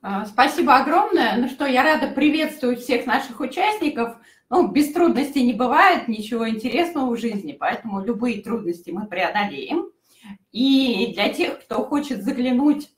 А, спасибо огромное. Ну что, я рада приветствовать всех наших участников. Ну, без трудностей не бывает ничего интересного в жизни, поэтому любые трудности мы преодолеем. И для тех, кто хочет заглянуть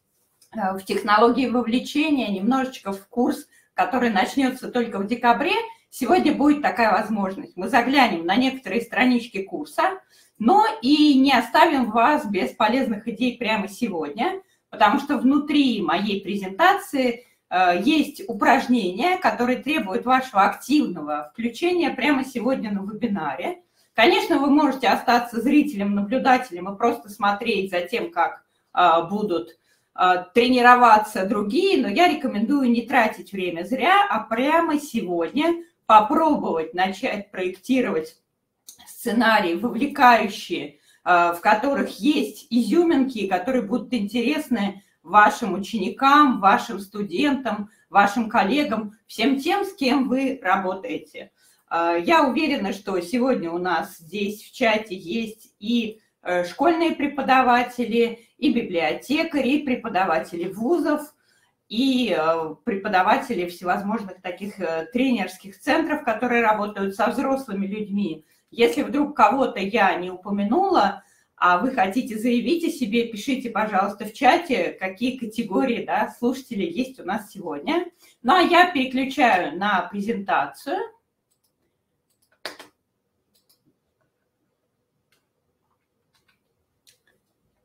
э, в технологии вовлечения, немножечко в курс, который начнется только в декабре, сегодня будет такая возможность. Мы заглянем на некоторые странички курса, но и не оставим вас без полезных идей прямо сегодня, потому что внутри моей презентации э, есть упражнения, которые требуют вашего активного включения прямо сегодня на вебинаре. Конечно, вы можете остаться зрителем, наблюдателем и просто смотреть за тем, как э, будут э, тренироваться другие, но я рекомендую не тратить время зря, а прямо сегодня попробовать начать проектировать сценарии, вовлекающие, в которых есть изюминки, которые будут интересны вашим ученикам, вашим студентам, вашим коллегам, всем тем, с кем вы работаете. А, я уверена, что сегодня у нас здесь в чате есть и э, школьные преподаватели, и библиотекари, и преподаватели вузов, и э, преподаватели всевозможных таких э, тренерских центров, которые работают со взрослыми людьми. Если вдруг кого-то я не упомянула, а вы хотите заявить о себе, пишите, пожалуйста, в чате, какие категории да, слушателей есть у нас сегодня. Ну, а я переключаю на презентацию –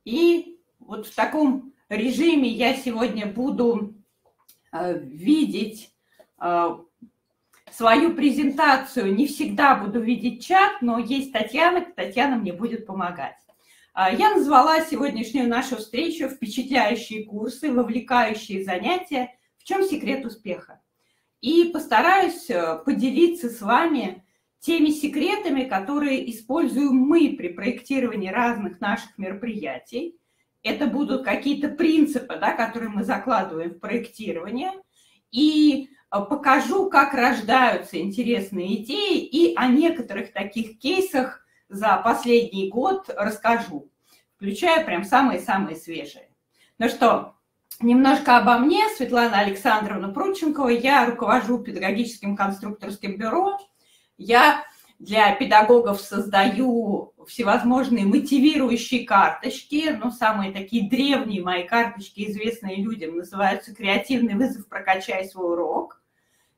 И вот в таком режиме я сегодня буду э, видеть э, свою презентацию. Не всегда буду видеть чат, но есть Татьяна, Татьяна мне будет помогать. А, я назвала сегодняшнюю нашу встречу «Впечатляющие курсы, вовлекающие занятия. В чем секрет успеха?» И постараюсь э, поделиться с вами теми секретами, которые используем мы при проектировании разных наших мероприятий. Это будут какие-то принципы, да, которые мы закладываем в проектирование. И покажу, как рождаются интересные идеи, и о некоторых таких кейсах за последний год расскажу, включая прям самые-самые свежие. Ну что, немножко обо мне. Светлана Александровна Прученкова. Я руковожу педагогическим конструкторским бюро я для педагогов создаю всевозможные мотивирующие карточки, но самые такие древние мои карточки, известные людям, называются «Креативный вызов. Прокачай свой урок».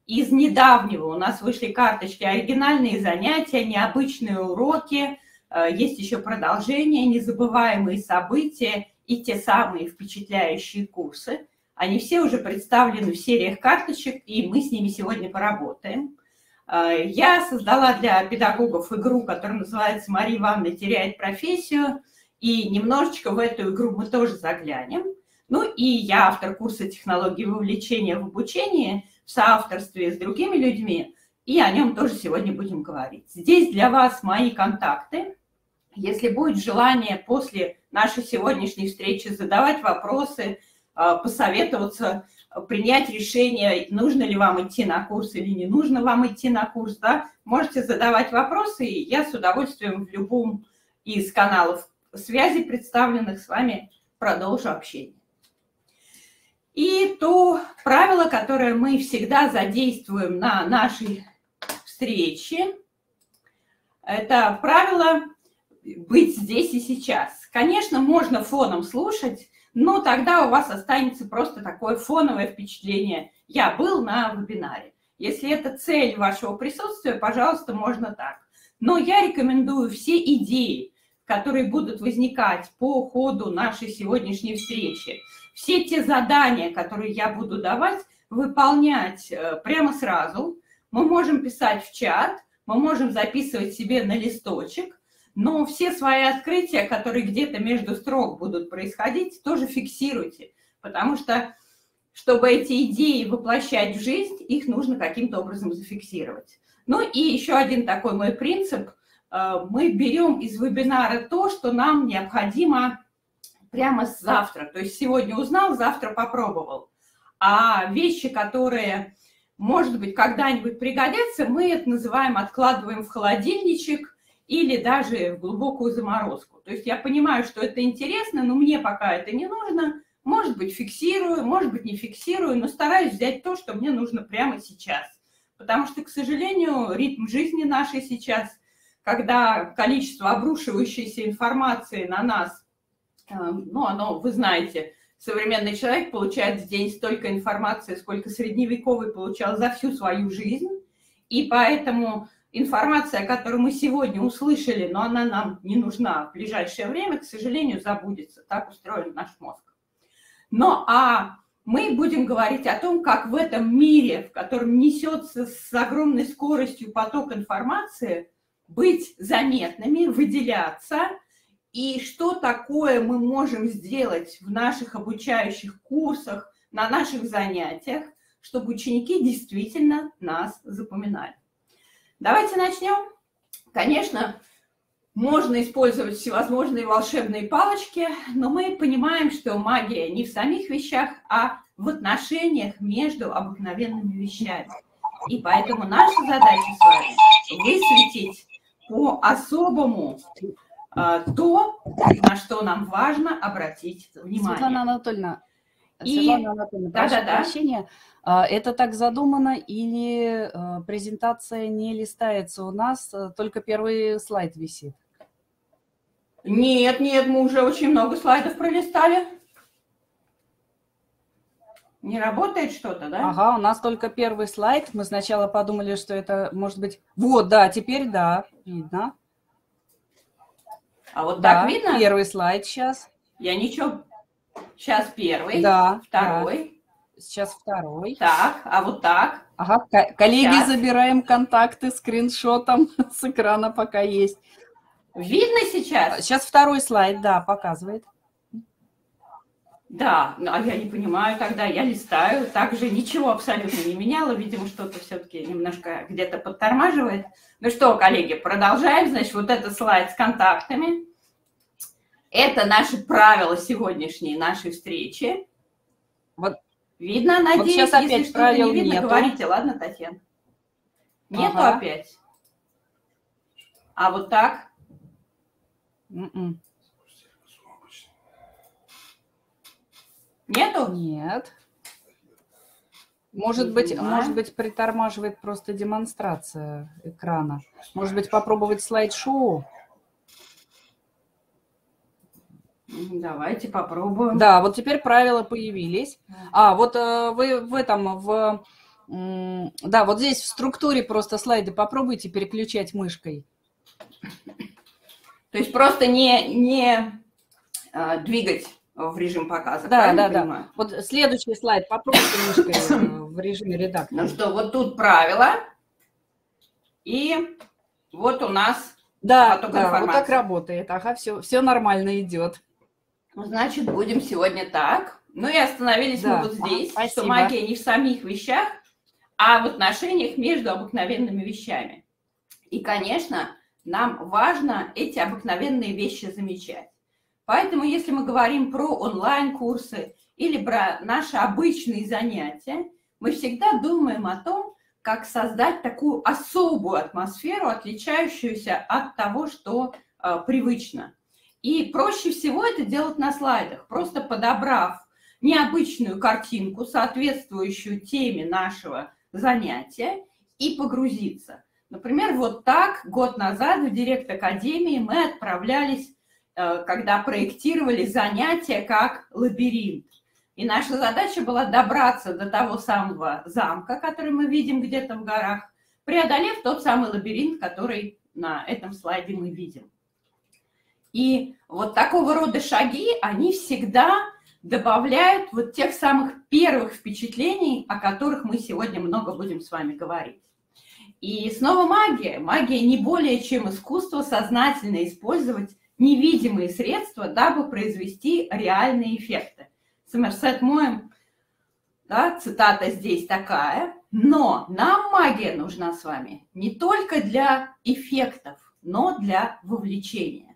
Из недавнего у нас вышли карточки «Оригинальные занятия», «Необычные уроки», э, есть еще продолжение, «Незабываемые события» и те самые впечатляющие курсы. Они все уже представлены в сериях карточек, и мы с ними сегодня поработаем. Э, я создала для педагогов игру, которая называется «Мария Ивановна теряет профессию», и немножечко в эту игру мы тоже заглянем. Ну и я автор курса технологии вовлечения в обучение в соавторстве с другими людьми, и о нем тоже сегодня будем говорить. Здесь для вас мои контакты. Если будет желание после нашей сегодняшней встречи задавать вопросы, э, посоветоваться, принять решение, нужно ли вам идти на курс или не нужно вам идти на курс, да, можете задавать вопросы, и я с удовольствием в любом из каналов связи, представленных с вами, продолжу общение. И то правило, которое мы всегда задействуем на нашей встрече, это правило быть здесь и сейчас. Конечно, можно фоном слушать, но тогда у вас останется просто такое фоновое впечатление. Я был на вебинаре. Если это цель вашего присутствия, пожалуйста, можно так. Но я рекомендую все идеи, которые будут возникать по ходу нашей сегодняшней встречи, все те задания, которые я буду давать, выполнять э, прямо сразу. Мы можем писать в чат, мы можем записывать себе на листочек, но все свои открытия, которые где-то между строк будут происходить, тоже фиксируйте, потому что, чтобы эти идеи воплощать в жизнь, их нужно каким-то образом зафиксировать. Ну и еще один такой мой принцип. Э, мы берем из вебинара то, что нам необходимо прямо с завтра. То есть сегодня узнал, завтра попробовал. А вещи, которые, может быть, когда-нибудь пригодятся, мы это называем откладываем в холодильничек – или даже в глубокую заморозку. То есть я понимаю, что это интересно, но мне пока это не нужно, Может быть, фиксирую, может быть, не фиксирую, но стараюсь взять то, что мне нужно прямо сейчас. Потому что, к сожалению, ритм жизни нашей сейчас, когда количество обрушивающейся информации на нас, э, ну, оно, вы знаете, современный человек получает в день столько информации, сколько средневековый получал за всю свою жизнь, и поэтому информация, которую мы сегодня услышали, но она нам не нужна в ближайшее время, к сожалению, забудется. Так устроен наш мозг. Но а мы будем говорить о том, как в этом мире, в котором несется с огромной скоростью поток информации, быть заметными, выделяться, и что такое мы можем сделать в наших обучающих курсах, на наших занятиях, чтобы ученики действительно нас запоминали. Давайте начнем. Конечно, можно использовать всевозможные волшебные палочки, но мы понимаем, что магия не в самих вещах, а в отношениях между обыкновенными вещами. И поэтому наша задача с вами высветить по-особому а, то, на что нам важно обратить внимание. Светлана Анатольевна, и... Светлана Анатольевна, да, прошу да, прощения, да. это так задумано или а, презентация не листается у нас, а, только первый слайд висит? Нет, нет, мы уже очень много слайдов пролистали. Не работает что-то, да? Ага, у нас только первый слайд. Мы сначала подумали, что это может быть... Вот, да, теперь да, видно. А вот да, так видно? первый слайд сейчас. Я ничего... Сейчас первый. Да. Второй. Да. Сейчас второй. Так, а вот так. Ага, коллеги, сейчас. забираем контакты скриншотом с экрана, пока есть. Видно сейчас? Сейчас второй слайд, да, показывает. Да, ну, а я не понимаю тогда, я листаю, также ничего абсолютно не меняла, видимо, что-то все-таки немножко где-то подтормаживает. Ну что, коллеги, продолжаем, значит, вот этот слайд с контактами. Это наши правила сегодняшней нашей встречи. Вот видно, надеюсь, вот сейчас опять если что-то не видно, нету. говорите, ладно, Татьяна? Нету ага. опять? А вот так? М-м. Нету? Нет. Может быть, может быть, притормаживает просто демонстрация экрана. Может быть, попробовать слайд-шоу? Давайте попробуем. Да, вот теперь правила появились. А, вот э, вы в этом, в... Да, вот здесь в структуре просто слайды попробуйте переключать мышкой. То есть просто не, не а, двигать в режим показа. Да, да, понимаю? да. Вот следующий слайд. Попробуйте немножко в режиме редактора. Ну что, вот тут правила. И вот у нас да, да вот так работает. Ага, все, все нормально идет. Значит, будем сегодня так. Ну и остановились да. мы вот здесь, Спасибо. что магия не в самих вещах, а в отношениях между обыкновенными вещами. И, конечно, нам важно эти обыкновенные вещи замечать. Поэтому, если мы говорим про онлайн-курсы или про наши обычные занятия, мы всегда думаем о том, как создать такую особую атмосферу, отличающуюся от того, что э, привычно. И проще всего это делать на слайдах, просто подобрав необычную картинку, соответствующую теме нашего занятия, и погрузиться. Например, вот так год назад в Директ Академии мы отправлялись, э, когда проектировали занятия как лабиринт. И наша задача была добраться до того самого замка, который мы видим где-то в горах, преодолев тот самый лабиринт, который на этом слайде мы видим. И вот такого рода шаги, они всегда добавляют вот тех самых первых впечатлений, о которых мы сегодня много будем с вами говорить. И снова магия. Магия не более чем искусство сознательно использовать невидимые средства, дабы произвести реальные эффекты. Сомерсет Моем, да, цитата здесь такая, но нам магия нужна с вами не только для эффектов, но для вовлечения.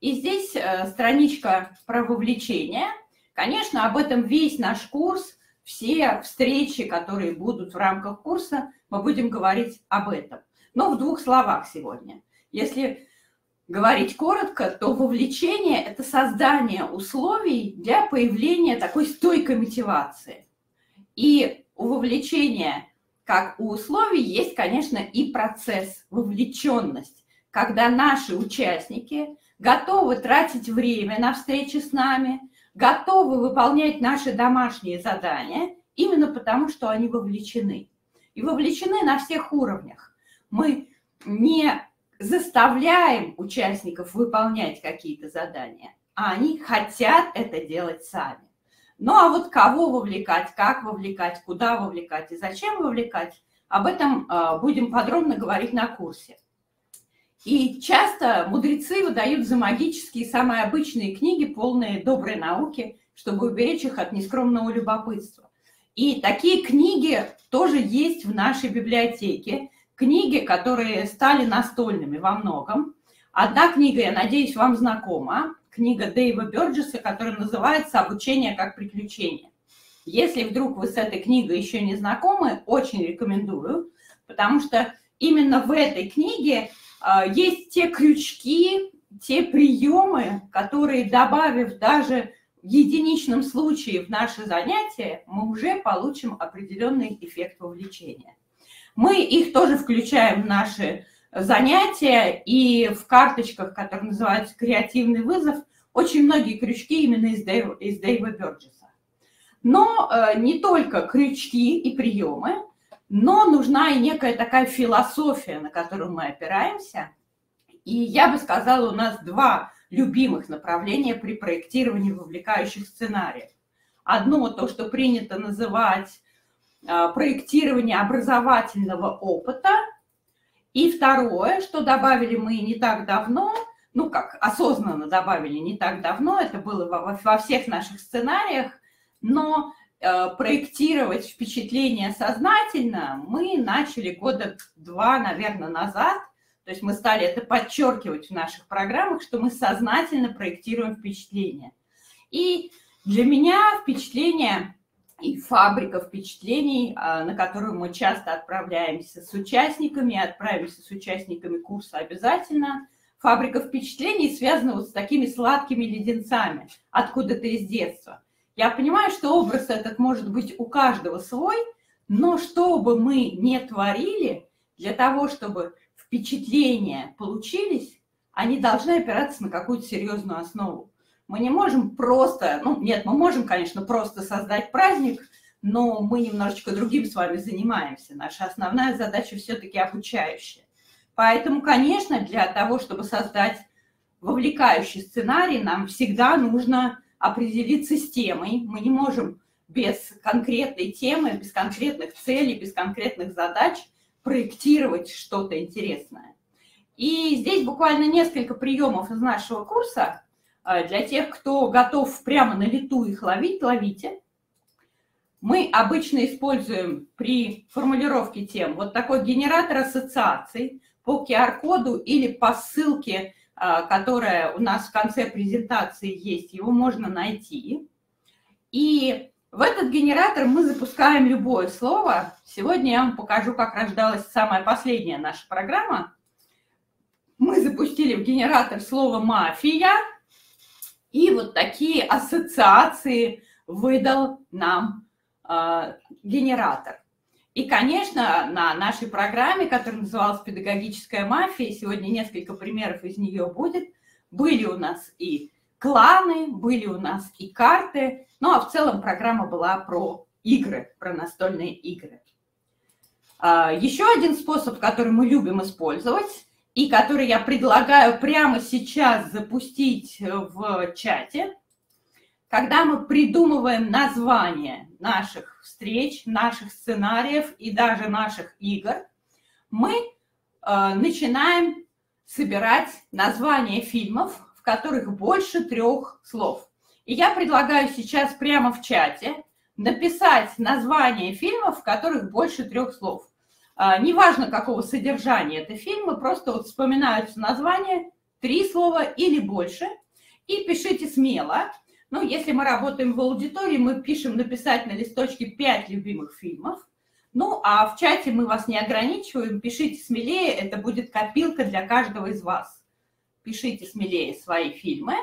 И здесь э, страничка про вовлечение. Конечно, об этом весь наш курс, все встречи, которые будут в рамках курса, мы будем говорить об этом. Но в двух словах сегодня. Если говорить коротко, то вовлечение – это создание условий для появления такой стойкой мотивации. И у вовлечения, как у условий, есть, конечно, и процесс, вовлеченность, когда наши участники готовы тратить время на встречи с нами, готовы выполнять наши домашние задания, именно потому что они вовлечены. И вовлечены на всех уровнях. Мы не заставляем участников выполнять какие-то задания, а они хотят это делать сами. Ну а вот кого вовлекать, как вовлекать, куда вовлекать и зачем вовлекать, об этом а, будем подробно говорить на курсе. И часто мудрецы выдают за магические самые обычные книги, полные доброй науки, чтобы уберечь их от нескромного любопытства. И такие книги тоже есть в нашей библиотеке книги, которые стали настольными во многом. Одна книга, я надеюсь, вам знакома, книга Дэйва Бёрджеса, которая называется «Обучение как приключение». Если вдруг вы с этой книгой еще не знакомы, очень рекомендую, потому что именно в этой книге есть те крючки, те приемы, которые, добавив даже в единичном случае в наше занятие, мы уже получим определенный эффект вовлечения. Мы их тоже включаем в наши занятия, и в карточках, которые называются «Креативный вызов», очень многие крючки именно из Дэйва, из Дэйва Бёрджеса. Но э, не только крючки и приемы, но нужна и некая такая философия, на которую мы опираемся. И я бы сказала, у нас два любимых направления при проектировании вовлекающих сценариев. Одно то, что принято называть а, проектирования образовательного опыта. И второе, что добавили мы не так давно, ну как осознанно добавили не так давно, это было во, во всех наших сценариях, но проектировать впечатление сознательно мы начали года два, наверное, назад. То есть мы стали это подчеркивать в наших программах, что мы сознательно проектируем впечатление. И для меня впечатление и фабрика впечатлений, а, на которую мы часто отправляемся с участниками, отправимся с участниками курса обязательно. Фабрика впечатлений связана вот с такими сладкими леденцами, откуда-то из детства. Я понимаю, что образ этот может быть у каждого свой, но что бы мы не творили, для того, чтобы впечатления получились, они должны опираться на какую-то серьезную основу. Мы не можем просто, ну нет, мы можем, конечно, просто создать праздник, но мы немножечко другим с вами занимаемся. Наша основная задача все-таки обучающая. Поэтому, конечно, для того, чтобы создать вовлекающий сценарий, нам всегда нужно определиться с темой. Мы не можем без конкретной темы, без конкретных целей, без конкретных задач проектировать что-то интересное. И здесь буквально несколько приемов из нашего курса, а, для тех, кто готов прямо на лету их ловить, ловите. Мы обычно используем при формулировке тем вот такой генератор ассоциаций по QR-коду или по ссылке, а, которая у нас в конце презентации есть, его можно найти. И в этот генератор мы запускаем любое слово. Сегодня я вам покажу, как рождалась самая последняя наша программа. Мы запустили в генератор слово «мафия», и вот такие ассоциации выдал нам э, генератор. И, конечно, на нашей программе, которая называлась «Педагогическая мафия», сегодня несколько примеров из нее будет, были у нас и кланы, были у нас и карты, ну а в целом программа была про игры, про настольные игры. А, еще один способ, который мы любим использовать, и который я предлагаю прямо сейчас запустить в чате, когда мы придумываем название наших встреч, наших сценариев и даже наших игр, мы э, начинаем собирать названия фильмов, в которых больше трех слов. И я предлагаю сейчас прямо в чате написать название фильмов, в которых больше трех слов. А, неважно, какого содержания это фильмы, просто вот вспоминаются названия, три слова или больше, и пишите смело. Ну, если мы работаем в аудитории, мы пишем написать на листочке пять любимых фильмов. Ну, а в чате мы вас не ограничиваем, пишите смелее, это будет копилка для каждого из вас. пишите смелее свои фильмы.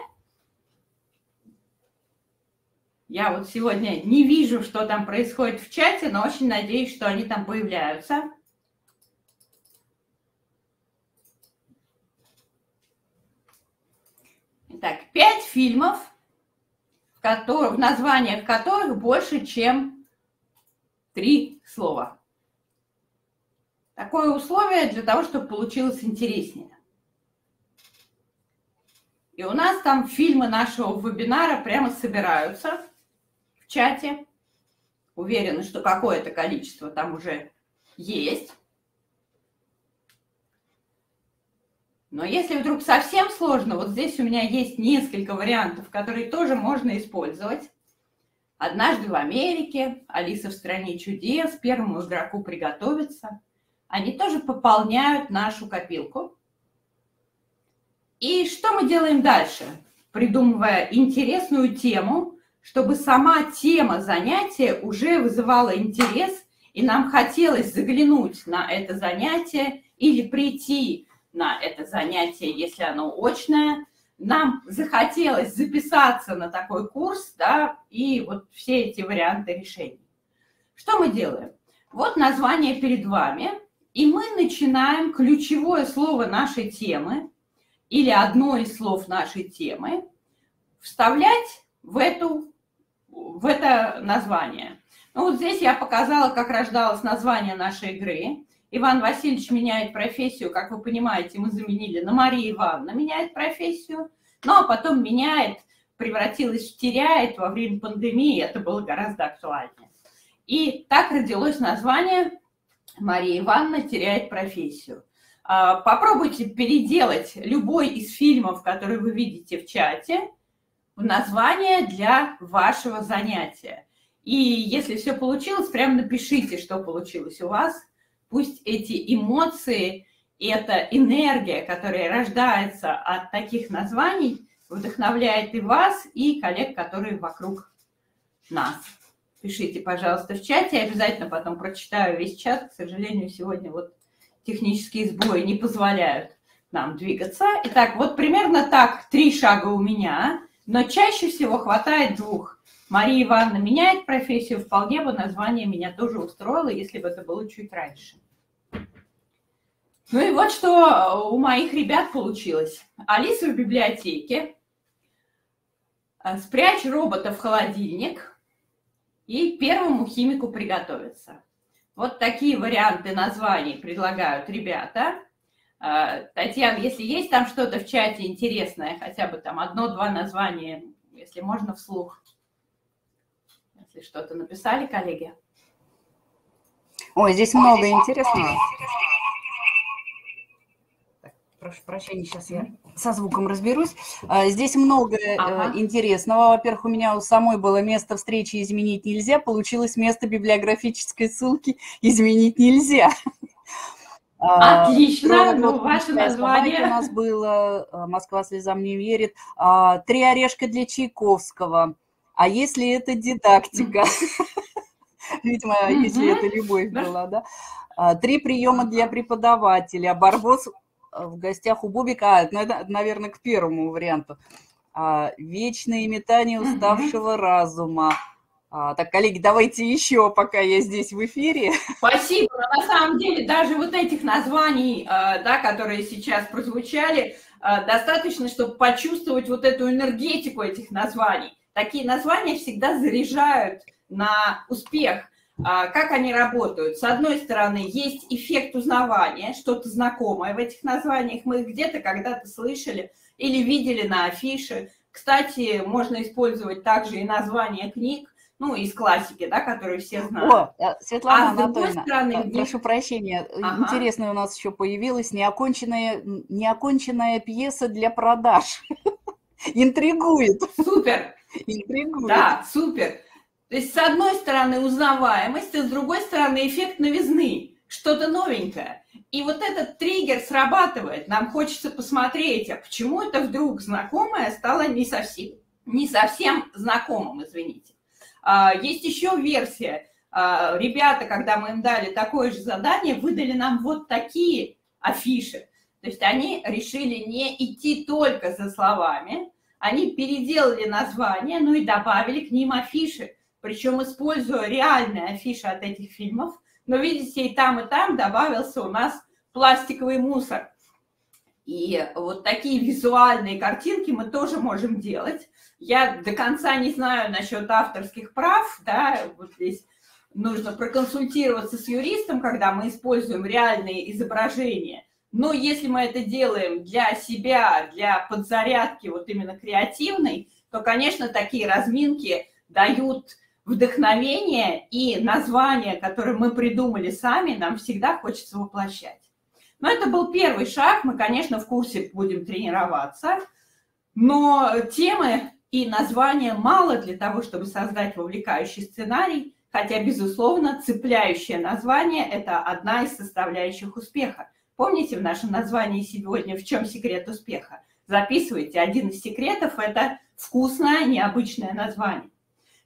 Я вот сегодня не вижу, что там происходит в чате, но очень надеюсь, что они там появляются. Итак, пять фильмов, в названиях которых больше, чем три слова. Такое условие для того, чтобы получилось интереснее. И у нас там фильмы нашего вебинара прямо собираются в чате. Уверена, что какое-то количество там уже есть. Но если вдруг совсем сложно, вот здесь у меня есть несколько вариантов, которые тоже можно использовать. «Однажды в Америке», «Алиса в стране чудес», «Первому игроку приготовиться». Они тоже пополняют нашу копилку. И что мы делаем дальше? Придумывая интересную тему, чтобы сама тема занятия уже вызывала интерес, и нам хотелось заглянуть на это занятие или прийти на это занятие, если оно очное. Нам захотелось записаться на такой курс, да, и вот все эти варианты решений. Что мы делаем? Вот название перед вами, и мы начинаем ключевое слово нашей темы или одно из слов нашей темы вставлять в, эту, в это название. Ну вот здесь я показала, как рождалось название нашей игры. Иван Васильевич меняет профессию, как вы понимаете, мы заменили на Мария Ивановна меняет профессию, ну а потом меняет, превратилась в теряет во время пандемии, это было гораздо актуальнее. И так родилось название «Мария Ивановна теряет профессию». А, попробуйте переделать любой из фильмов, которые вы видите в чате, в название для вашего занятия. И если все получилось, прямо напишите, что получилось у вас – Пусть эти эмоции и эта энергия, которая рождается от таких названий, вдохновляет и вас, и коллег, которые вокруг нас. Пишите, пожалуйста, в чате, я обязательно потом прочитаю весь чат. К сожалению, сегодня вот технические сбои не позволяют нам двигаться. Итак, вот примерно так три шага у меня, но чаще всего хватает двух. Мария Ивановна меняет профессию, вполне бы название меня тоже устроило, если бы это было чуть раньше. Ну и вот что у моих ребят получилось. Алиса в библиотеке, э, спрячь робота в холодильник и первому химику приготовиться. Вот такие варианты названий предлагают ребята. Э, Татьяна, если есть там что-то в чате интересное, хотя бы там одно-два названия, если можно вслух. Если что-то написали, коллеги. Ой, здесь много интересного прошу прощения, сейчас я со звуком разберусь. А, здесь много э, ага. интересного. Во-первых, у меня у самой было место встречи «Изменить нельзя», получилось место библиографической ссылки «Изменить нельзя». А, Отлично, ну, вот, ваше название. У нас было «Москва слезам не верит», «Три орешка для Чайковского», а если это дидактика? Видимо, если это любовь была, да? Три приема для преподавателя, Барбос в гостях у Бубика, а, ну, это, наверное, к первому варианту. А, вечные метания уставшего разума. А, так, коллеги, давайте еще, пока я здесь в эфире. Спасибо. Но на самом деле даже вот этих названий, а, да, которые сейчас прозвучали, а, достаточно, чтобы почувствовать вот эту энергетику этих названий. Такие названия всегда заряжают на успех. А, как они работают? С одной стороны, есть эффект узнавания, что-то знакомое в этих названиях. Мы их где-то когда-то слышали или видели на афише. Кстати, можно использовать также и названия книг, ну, из классики, да, которые все знают. О, э, Светлана а Анатольевна, стороны, где... прошу прощения, ага. интересная у нас еще появилась неоконченная, неоконченная пьеса для продаж. Интригует. Супер. Интригует. Да, супер. То есть, с одной стороны, узнаваемость, а с другой стороны, эффект новизны, что-то новенькое. И вот этот триггер срабатывает. Нам хочется посмотреть, а почему это вдруг знакомое стало не совсем, не совсем знакомым, извините. А, есть еще версия. А, ребята, когда мы им дали такое же задание, выдали нам вот такие афиши. То То есть они решили не идти только за словами, они переделали название, ну и добавили к ним афиши, причем используя реальные афиши от этих фильмов. Но видите, и там, и там добавился у нас пластиковый мусор. И вот такие визуальные картинки мы тоже можем делать. Я до конца не знаю насчет авторских прав, да, вот здесь нужно проконсультироваться с юристом, когда мы используем реальные изображения. Но если мы это делаем для себя, для подзарядки вот именно креативной, то, конечно, такие разминки дают вдохновение и название, которое мы придумали сами, нам всегда хочется воплощать. Но это был первый шаг. Мы, конечно, в курсе будем тренироваться, но темы и названия мало для того, чтобы создать вовлекающий сценарий, хотя, безусловно, цепляющее название – это одна из составляющих успеха. Помните в нашем названии сегодня «В чем секрет успеха»? Записывайте. Один из секретов – это вкусное, необычное название.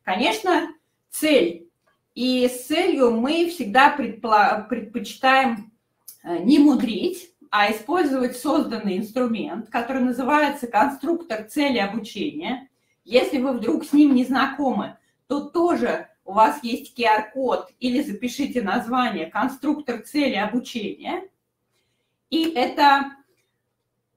Конечно, цель. И с целью мы всегда предпочитаем Э, не мудрить, а использовать созданный инструмент, который называется конструктор цели обучения. Если вы вдруг с ним не знакомы, то тоже у вас есть QR-код или запишите название «Конструктор цели обучения». И это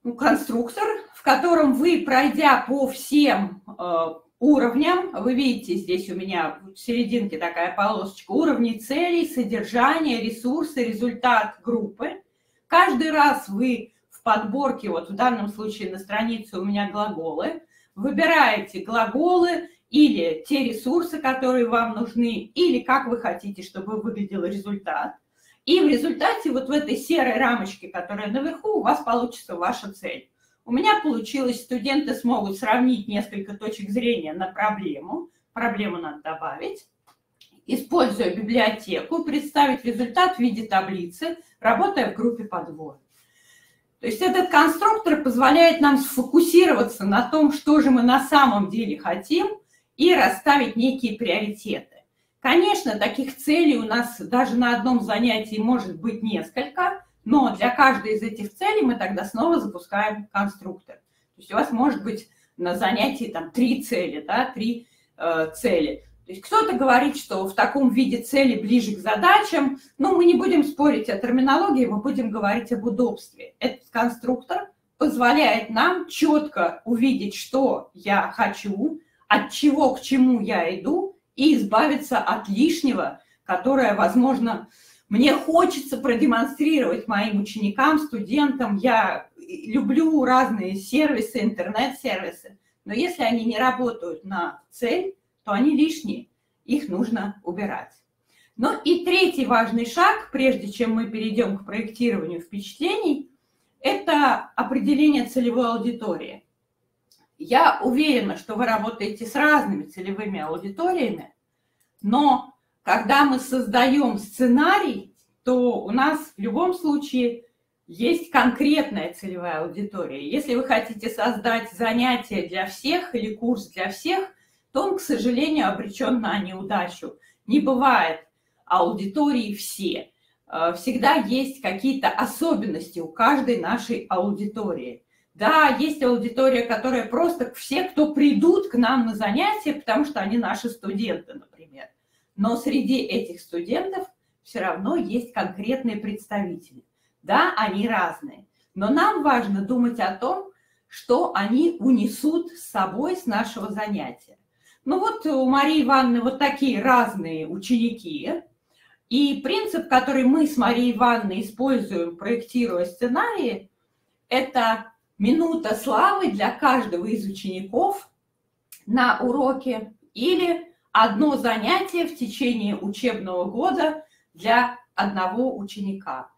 ну, конструктор, в котором вы, пройдя по всем э, уровням, вы видите здесь у меня в серединке такая полосочка, уровни целей, содержание, ресурсы, результат группы. Каждый раз вы в подборке, вот в данном случае на странице у меня глаголы, выбираете глаголы или те ресурсы, которые вам нужны, или как вы хотите, чтобы выглядел результат. И в результате вот в этой серой рамочке, которая наверху, у вас получится ваша цель. У меня получилось, студенты смогут сравнить несколько точек зрения на проблему. Проблему надо добавить. Используя библиотеку, представить результат в виде таблицы, работая в группе подвода. То есть этот конструктор позволяет нам сфокусироваться на том, что же мы на самом деле хотим, и расставить некие приоритеты. Конечно, таких целей у нас даже на одном занятии может быть несколько, но для каждой из этих целей мы тогда снова запускаем конструктор. То есть у вас может быть на занятии там три цели, да, три э, цели. То есть кто-то говорит, что в таком виде цели ближе к задачам, но мы не будем спорить о терминологии, мы будем говорить об удобстве. Этот конструктор позволяет нам четко увидеть, что я хочу, от чего к чему я иду, и избавиться от лишнего, которое, возможно, мне хочется продемонстрировать моим ученикам, студентам. Я люблю разные сервисы, интернет-сервисы. Но если они не работают на цель, то они лишние. Их нужно убирать. Ну и третий важный шаг, прежде чем мы перейдем к проектированию впечатлений, это определение целевой аудитории. Я уверена, что вы работаете с разными целевыми аудиториями, но когда мы создаем сценарий, то у нас в любом случае есть конкретная целевая аудитория. Если вы хотите создать занятие для всех или курс для всех, то он, к сожалению, обречен на неудачу. Не бывает аудитории все. Э, всегда есть какие-то особенности у каждой нашей аудитории. Да, есть аудитория, которая просто все, кто придут к нам на занятия, потому что они наши студенты, например. Но среди этих студентов все равно есть конкретные представители. Да, они разные. Но нам важно думать о том, что они унесут с собой с нашего занятия. Ну вот у Марии Ивановны вот такие разные ученики. И принцип, который мы с Марией Ивановной используем, проектируя сценарии, это минута славы для каждого из учеников на уроке или одно занятие в течение учебного года для одного ученика.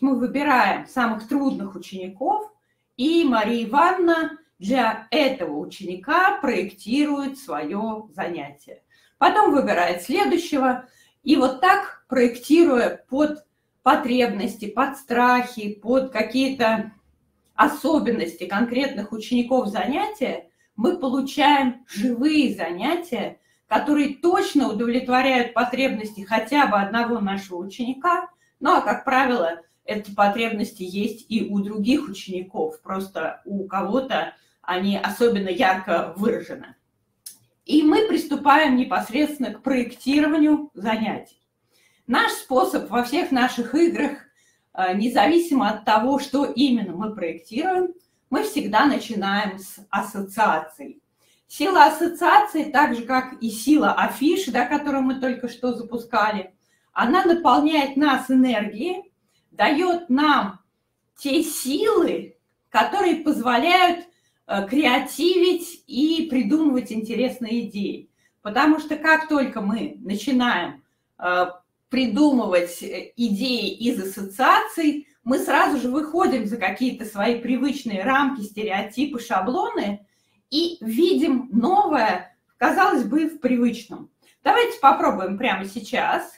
мы выбираем самых трудных учеников, и Мария Ивановна для этого ученика проектирует свое занятие. Потом выбирает следующего, и вот так, проектируя под потребности, под страхи, под какие-то особенности конкретных учеников занятия, мы получаем живые занятия, которые точно удовлетворяют потребности хотя бы одного нашего ученика. Ну, а, как правило, эти потребности есть и у других учеников, просто у кого-то они особенно ярко выражены. И мы приступаем непосредственно к проектированию занятий. Наш способ во всех наших играх, независимо от того, что именно мы проектируем, мы всегда начинаем с ассоциаций. Сила ассоциации, так же как и сила афиши, да, которую мы только что запускали, она наполняет нас энергией, дает нам те силы, которые позволяют э, креативить и придумывать интересные идеи. Потому что как только мы начинаем э, придумывать э, идеи из ассоциаций, мы сразу же выходим за какие-то свои привычные рамки, стереотипы, шаблоны и видим новое, казалось бы, в привычном. Давайте попробуем прямо сейчас.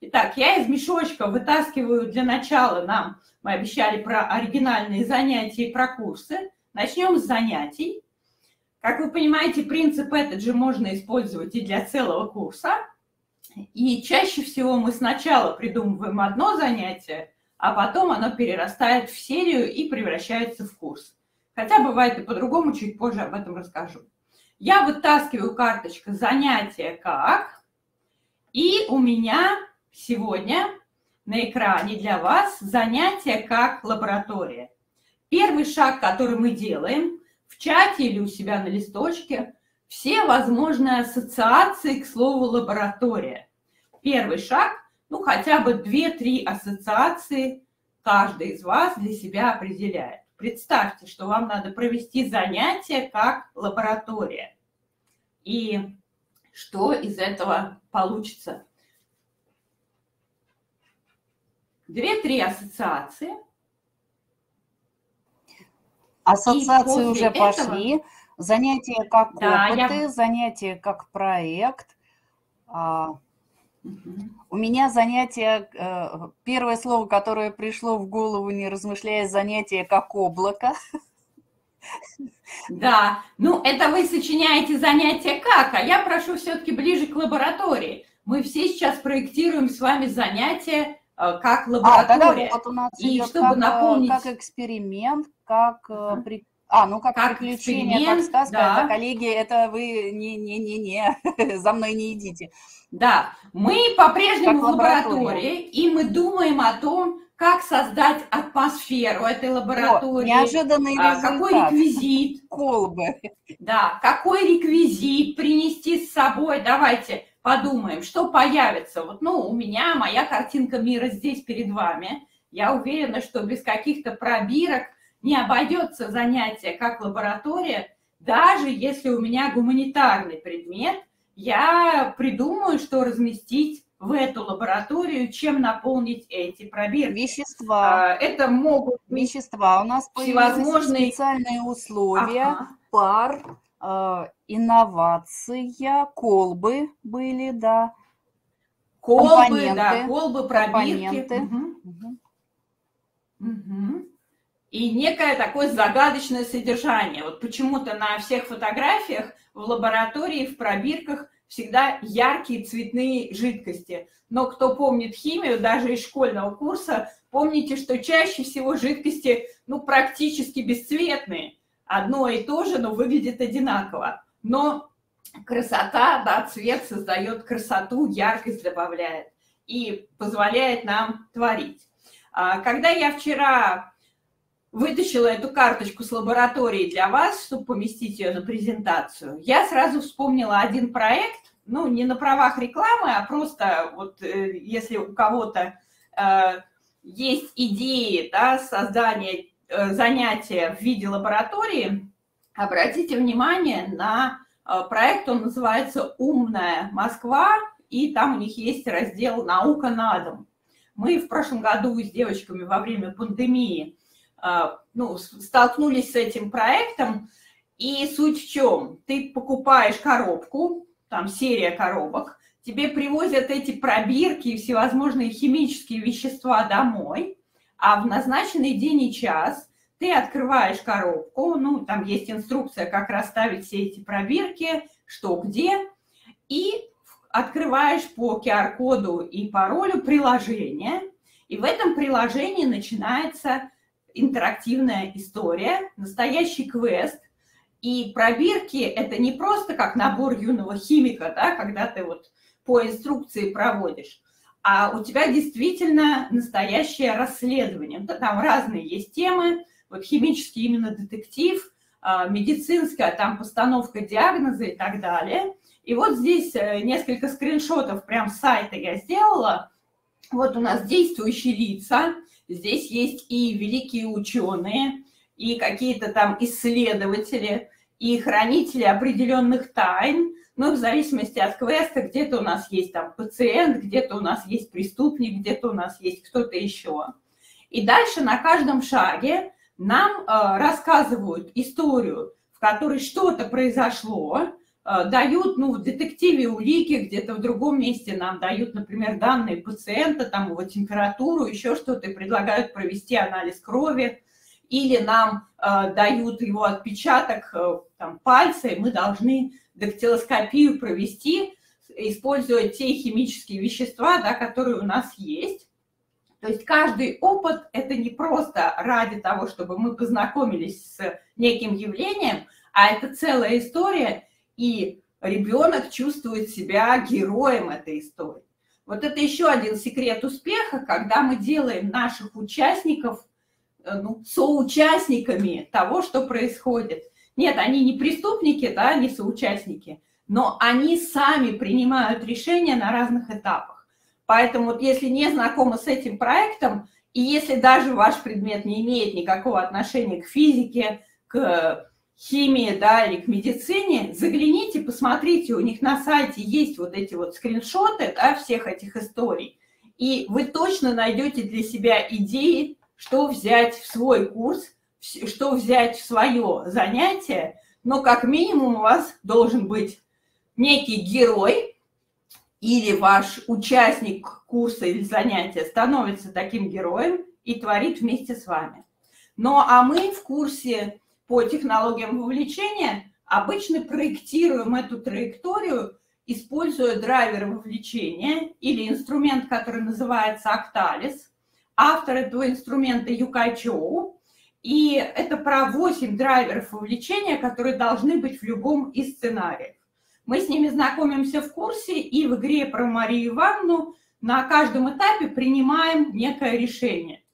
Итак, я из мешочка вытаскиваю для начала нам, мы обещали про оригинальные занятия и про курсы. Начнем с занятий. Как вы понимаете, принцип этот же можно использовать и для целого курса. И чаще всего мы сначала придумываем одно занятие, а потом оно перерастает в серию и превращается в курс. Хотя бывает и по-другому, чуть позже об этом расскажу. Я вытаскиваю карточку «Занятие как», и у меня сегодня на экране для вас занятие как лаборатория. Первый шаг, который мы делаем в чате или у себя на листочке, все возможные ассоциации к слову лаборатория. Первый шаг, ну хотя бы 2-3 ассоциации каждый из вас для себя определяет. Представьте, что вам надо провести занятие как лаборатория. И что из этого получится? Две-три ассоциации. Ассоциации уже этого... пошли. Занятия как да, опыты, я... занятия как проект. А, у меня занятие, э, первое слово, которое пришло в голову, не размышляя, занятие как облако. Да, ну это вы сочиняете занятие как, а я прошу все-таки ближе к лаборатории. Мы все сейчас проектируем с вами занятие э, как лаборатория. А, да, вот у нас И чтобы как, э, наполнить... как эксперимент, как при а, ну как, как приключение, как сказка, да. это, коллеги, это вы не-не-не-не, за мной не идите. Да, мы по-прежнему в лаборатории, и мы думаем о том, как создать атмосферу этой лаборатории. О, неожиданный а, результат. Какой реквизит. Колбы. Да, какой реквизит принести с собой. Давайте подумаем, что появится. Вот, ну, у меня моя картинка мира здесь перед вами. Я уверена, что без каких-то пробирок не обойдется занятие как лаборатория, даже если у меня гуманитарный предмет, я придумаю, что разместить в эту лабораторию, чем наполнить эти пробирки. Вещества. А, это могут быть вещества. У нас всевозможные специальные условия, ага. пар, э, инновация, колбы были, да. Колбы, да, колбы, пробирки. Угу. Угу. Угу и некое такое загадочное содержание. Вот почему-то на всех фотографиях в лаборатории, в пробирках всегда яркие цветные жидкости. Но кто помнит химию, даже из школьного курса, помните, что чаще всего жидкости ну, практически бесцветные. Одно и то же, но выглядит одинаково. Но красота, да, цвет создает красоту, яркость добавляет и позволяет нам творить. А, когда я вчера вытащила эту карточку с лаборатории для вас, чтобы поместить ее на презентацию, я сразу вспомнила один проект, ну, не на правах рекламы, а просто вот э, если у кого-то э, есть идеи да, создания э, занятия в виде лаборатории, обратите внимание на э, проект, он называется «Умная Москва», и там у них есть раздел «Наука на дом». Мы в прошлом году с девочками во время пандемии ну, столкнулись с этим проектом, и суть в чем? Ты покупаешь коробку, там серия коробок, тебе привозят эти пробирки и всевозможные химические вещества домой, а в назначенный день и час ты открываешь коробку, ну, там есть инструкция, как расставить все эти пробирки, что где, и открываешь по QR-коду и паролю приложение – И в этом приложении начинается интерактивная история, настоящий квест. И пробирки – это не просто как набор юного химика, да, когда ты вот по инструкции проводишь, а у тебя действительно настоящее расследование. Там разные есть темы, вот химический именно детектив, а, медицинская, там постановка диагноза и так далее. И вот здесь э, несколько скриншотов прям с сайта я сделала. Вот у нас действующие лица, здесь есть и великие ученые, и какие-то там исследователи, и хранители определенных тайн, ну, в зависимости от квеста, где-то у нас есть там пациент, где-то у нас есть преступник, где-то у нас есть кто-то еще. И дальше на каждом шаге нам э, рассказывают историю, в которой что-то произошло, дают, ну, в детективе улики, где-то в другом месте нам дают, например, данные пациента, там его температуру, еще что-то, и предлагают провести анализ крови, или нам э, дают его отпечаток э, там, пальца, и мы должны дактилоскопию провести, используя те химические вещества, да, которые у нас есть. То есть каждый опыт – это не просто ради того, чтобы мы познакомились с неким явлением, а это целая история, и ребенок чувствует себя героем этой истории. Вот это еще один секрет успеха, когда мы делаем наших участников э, ну, соучастниками того, что происходит. Нет, они не преступники, да, не соучастники, но они сами принимают решения на разных этапах. Поэтому вот если не знакомы с этим проектом, и если даже ваш предмет не имеет никакого отношения к физике, к химии, да, или к медицине, загляните, посмотрите, у них на сайте есть вот эти вот скриншоты, да, всех этих историй, и вы точно найдете для себя идеи, что взять в свой курс, что взять в свое занятие, но как минимум у вас должен быть некий герой или ваш участник курса или занятия становится таким героем и творит вместе с вами. Ну а мы в курсе по технологиям вовлечения обычно проектируем эту траекторию, используя драйвер вовлечения или инструмент, который называется Actalis. Автор этого инструмента Юкай Чоу. И это про 8 драйверов вовлечения, которые должны быть в любом из сценариев. Мы с ними знакомимся в курсе, и в игре про Марию Ивановну на каждом этапе принимаем некое решение.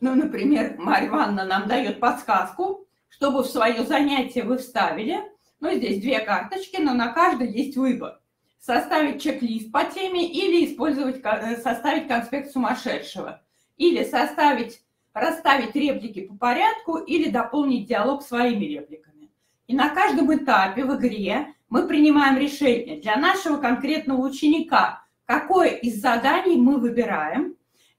Ну, например, Мария Ивановна нам дает подсказку, чтобы в свое занятие вы вставили, ну, здесь две карточки, но на каждой есть выбор. Составить чек-лист по теме или использовать, э, составить конспект сумасшедшего. Или составить расставить реплики по порядку или дополнить диалог своими репликами. И на каждом этапе в игре мы принимаем решение для нашего конкретного ученика, какое из заданий мы выбираем,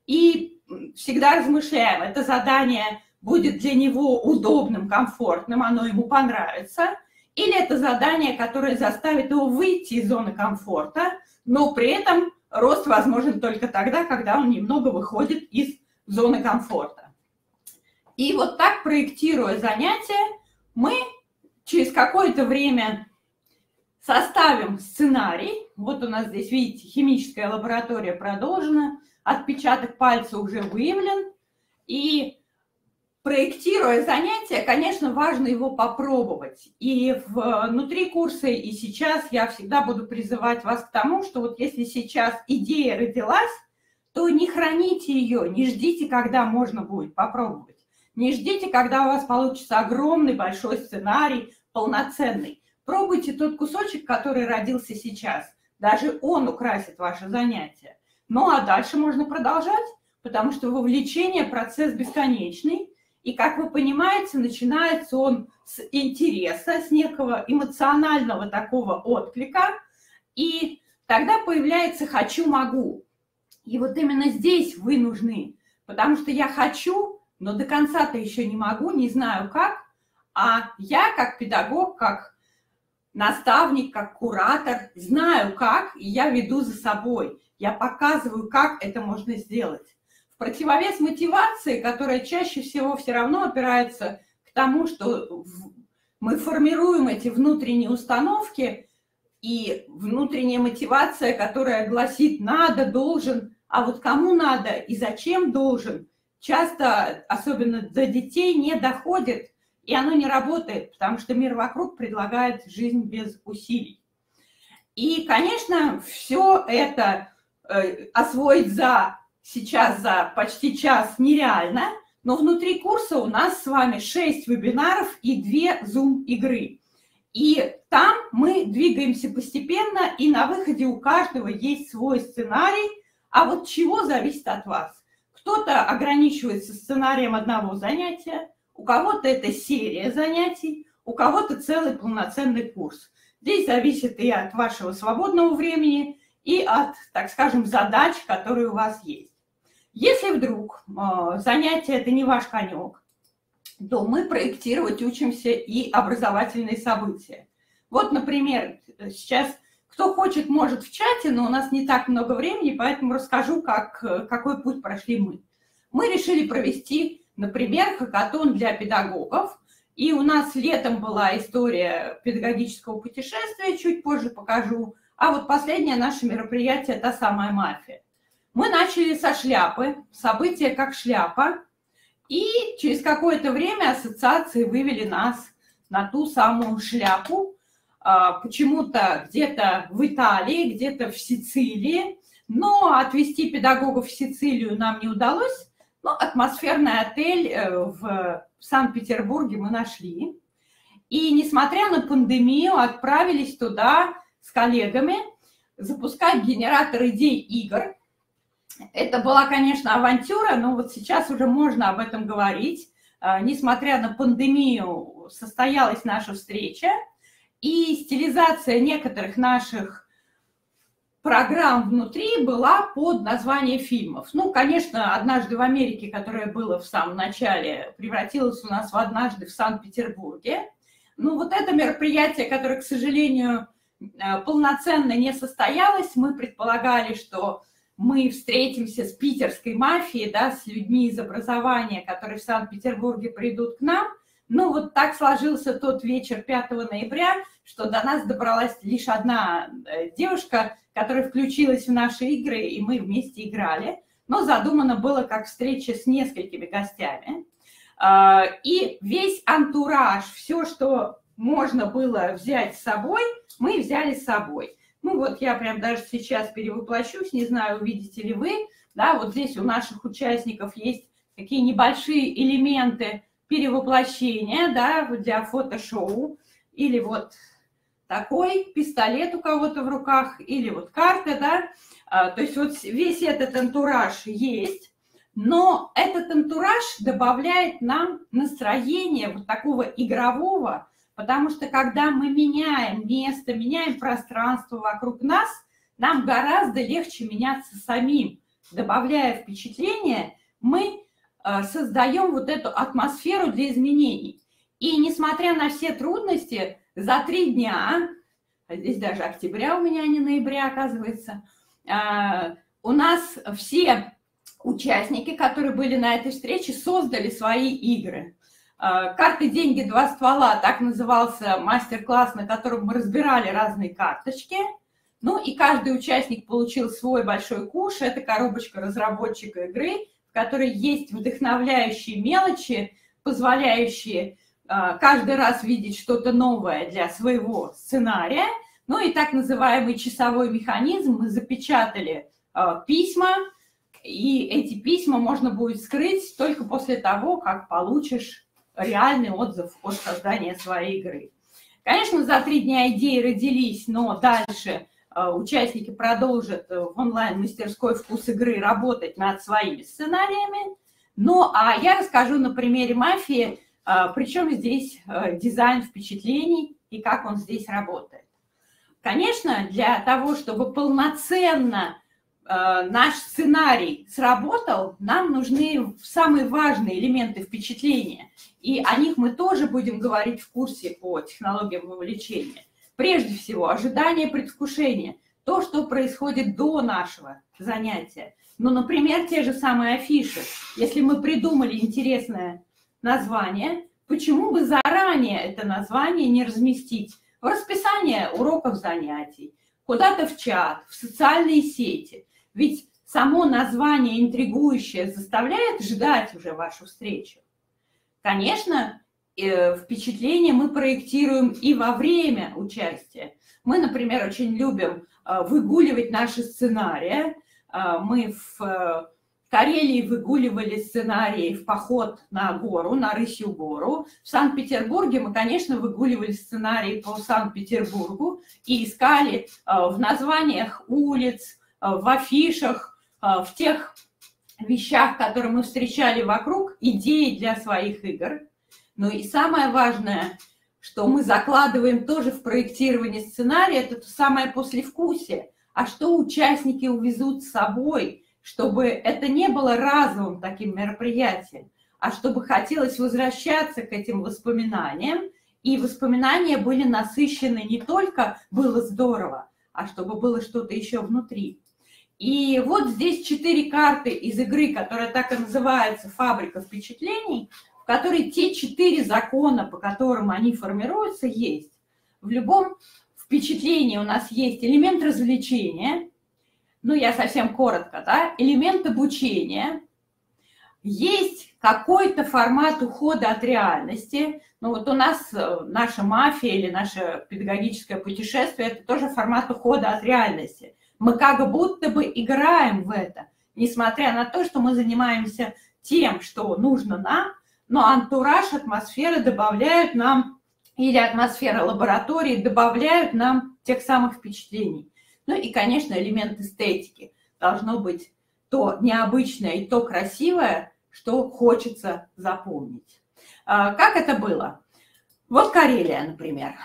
и всегда размышляем, это задание будет для него удобным, комфортным, оно ему понравится, или это задание, которое заставит его выйти из зоны комфорта, но при этом рост возможен только тогда, когда он немного выходит из зоны комфорта. И вот так, проектируя занятия, мы через какое-то время составим сценарий. Вот у нас здесь, видите, химическая лаборатория продолжена, отпечаток пальца уже выявлен. И проектируя занятия, конечно, важно его попробовать. И внутри курса и сейчас я всегда буду призывать вас к тому, что вот если сейчас идея родилась, то не храните ее, не ждите, когда можно будет попробовать. Не ждите, когда у вас получится огромный большой сценарий, полноценный. Пробуйте тот кусочек, который родился сейчас. Даже он украсит ваше занятие. Ну а дальше можно продолжать, потому что вовлечение – процесс бесконечный. И, как вы понимаете, начинается он с интереса, с некого эмоционального такого отклика. И тогда появляется «хочу, могу». И вот именно здесь вы нужны, потому что я хочу, но до конца-то еще не могу, не знаю как. А я как педагог, как наставник, как куратор, знаю как, и я веду за собой. Я показываю, как это можно сделать. В противовес мотивации, которая чаще всего все равно опирается к тому, что мы формируем эти внутренние установки, и внутренняя мотивация, которая гласит «надо», «должен», а вот кому надо и зачем должен, часто, особенно до детей, не доходит, и оно не работает, потому что мир вокруг предлагает жизнь без усилий. И, конечно, все это э, освоить за сейчас за почти час нереально, но внутри курса у нас с вами 6 вебинаров и 2 Zoom-игры. И там мы двигаемся постепенно, и на выходе у каждого есть свой сценарий, а вот чего зависит от вас. Кто-то ограничивается сценарием одного занятия, у кого-то это серия занятий, у кого-то целый полноценный курс. Здесь зависит и от вашего свободного времени, и от, так скажем, задач, которые у вас есть. Если вдруг э, занятие это не ваш конек, то мы проектировать учимся и образовательные события. Вот, например, сейчас кто хочет, может в чате, но у нас не так много времени, поэтому расскажу, как, какой путь прошли мы. Мы решили провести, например, хакатон для педагогов. И у нас летом была история педагогического путешествия, чуть позже покажу. А вот последнее наше мероприятие – та самая мафия. Мы начали со шляпы, события как шляпа, и через какое-то время ассоциации вывели нас на ту самую шляпу, а, почему-то где-то в Италии, где-то в Сицилии, но отвезти педагогов в Сицилию нам не удалось, но атмосферный отель э, в Санкт-Петербурге мы нашли. И несмотря на пандемию, отправились туда с коллегами запускать генератор идей игр – это была, конечно, авантюра, но вот сейчас уже можно об этом говорить. А, несмотря на пандемию, состоялась наша встреча, и стилизация некоторых наших программ внутри была под название фильмов. Ну, конечно, «Однажды в Америке», которое было в самом начале, превратилось у нас в «Однажды в Санкт-Петербурге». Ну, вот это мероприятие, которое, к сожалению, э, полноценно не состоялось, мы предполагали, что мы встретимся с питерской мафией, да, с людьми из образования, которые в Санкт-Петербурге придут к нам. Ну, вот так сложился тот вечер 5 ноября, что до нас добралась лишь одна э, девушка, которая включилась в наши игры, и мы вместе играли. Но задумано было как встреча с несколькими гостями. А, и весь антураж, все, что можно было взять с собой, мы взяли с собой. Ну вот я прям даже сейчас перевоплощусь, не знаю, увидите ли вы, да, вот здесь у наших участников есть такие небольшие элементы перевоплощения, да, для фотошоу, или вот такой пистолет у кого-то в руках, или вот карта, да, а, то есть вот весь этот антураж есть, но этот антураж добавляет нам настроение вот такого игрового, Потому что когда мы меняем место, меняем пространство вокруг нас, нам гораздо легче меняться самим. Добавляя впечатление, мы э, создаем вот эту атмосферу для изменений. И несмотря на все трудности, за три дня, здесь даже октября у меня, а не ноября, оказывается, э, у нас все участники, которые были на этой встрече, создали свои игры. А, карты «Деньги. Два ствола» так назывался мастер-класс, на котором мы разбирали разные карточки. Ну и каждый участник получил свой большой куш. Это коробочка разработчика игры, в которой есть вдохновляющие мелочи, позволяющие а, каждый раз видеть что-то новое для своего сценария. Ну и так называемый часовой механизм мы запечатали а, письма, и эти письма можно будет скрыть только после того, как получишь реальный отзыв от создания своей игры. Конечно, за три дня идеи родились, но дальше э, участники продолжат в онлайн-мастерской «Вкус игры» работать над своими сценариями. Ну, а я расскажу на примере «Мафии», э, причем здесь э, дизайн впечатлений и как он здесь работает. Конечно, для того, чтобы полноценно Э, наш сценарий сработал, нам нужны самые важные элементы впечатления. И о них мы тоже будем говорить в курсе по технологиям вовлечения. Прежде всего, ожидание, предвкушение. То, что происходит до нашего занятия. Ну, например, те же самые афиши. Если мы придумали интересное название, почему бы заранее это название не разместить в расписание уроков занятий, куда-то в чат, в социальные сети – ведь само название интригующее заставляет ждать уже вашу встречу. Конечно, э, впечатление мы проектируем и во время участия. Мы, например, очень любим э, выгуливать наши сценарии. Э, мы в Карелии выгуливали сценарии в поход на гору, на Рысью гору. В Санкт-Петербурге мы, конечно, выгуливали сценарии по Санкт-Петербургу и искали в названиях улиц, в афишах а, в тех вещах, которые мы встречали вокруг, идеи для своих игр. Ну и самое важное, что мы закладываем тоже в проектирование сценария, это то самое послевкусие. А что участники увезут с собой, чтобы это не было разовым таким мероприятием, а чтобы хотелось возвращаться к этим воспоминаниям, и воспоминания были насыщены не только «было здорово», а чтобы было что-то еще внутри. И вот здесь четыре карты из игры, которая так и называется «Фабрика впечатлений», в которой те четыре закона, по которым они формируются, есть. В любом впечатлении у нас есть элемент развлечения, ну, я совсем коротко, да, элемент обучения, есть какой-то формат ухода от реальности. Ну, вот у нас э, наша мафия или наше педагогическое путешествие – это тоже формат ухода от реальности – мы как будто бы играем в это, несмотря на то, что мы занимаемся тем, что нужно нам, но антураж, атмосфера добавляют нам, или атмосфера лаборатории добавляют нам тех самых впечатлений. Ну и, конечно, элемент эстетики. Должно быть то необычное и то красивое, что хочется запомнить. А, как это было? Вот Карелия, например.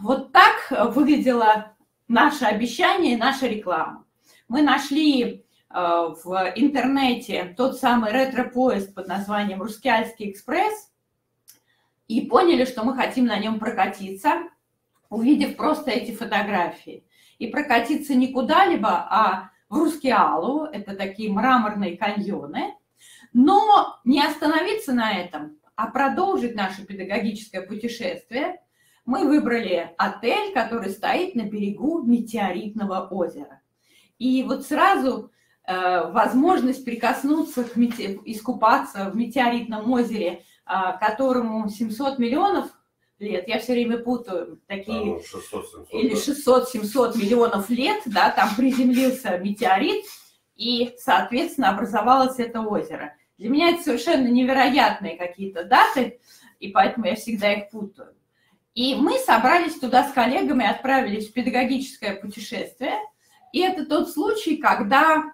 Вот так выглядела наше обещание, наша реклама. Мы нашли э, в интернете тот самый ретро-поезд под названием «Рускеальский экспресс» и поняли, что мы хотим на нем прокатиться, увидев просто эти фотографии. И прокатиться не куда-либо, а в Рускеалу, это такие мраморные каньоны, но не остановиться на этом, а продолжить наше педагогическое путешествие – мы выбрали отель, который стоит на берегу метеоритного озера. И вот сразу э, возможность прикоснуться к мете... искупаться в метеоритном озере, э, которому 700 миллионов лет, я все время путаю, такие, 600, 700, или 600-700 миллионов лет, да, там приземлился метеорит, и, соответственно, образовалось это озеро. Для меня это совершенно невероятные какие-то даты, и поэтому я всегда их путаю. И мы собрались туда с коллегами, отправились в педагогическое путешествие. И это тот случай, когда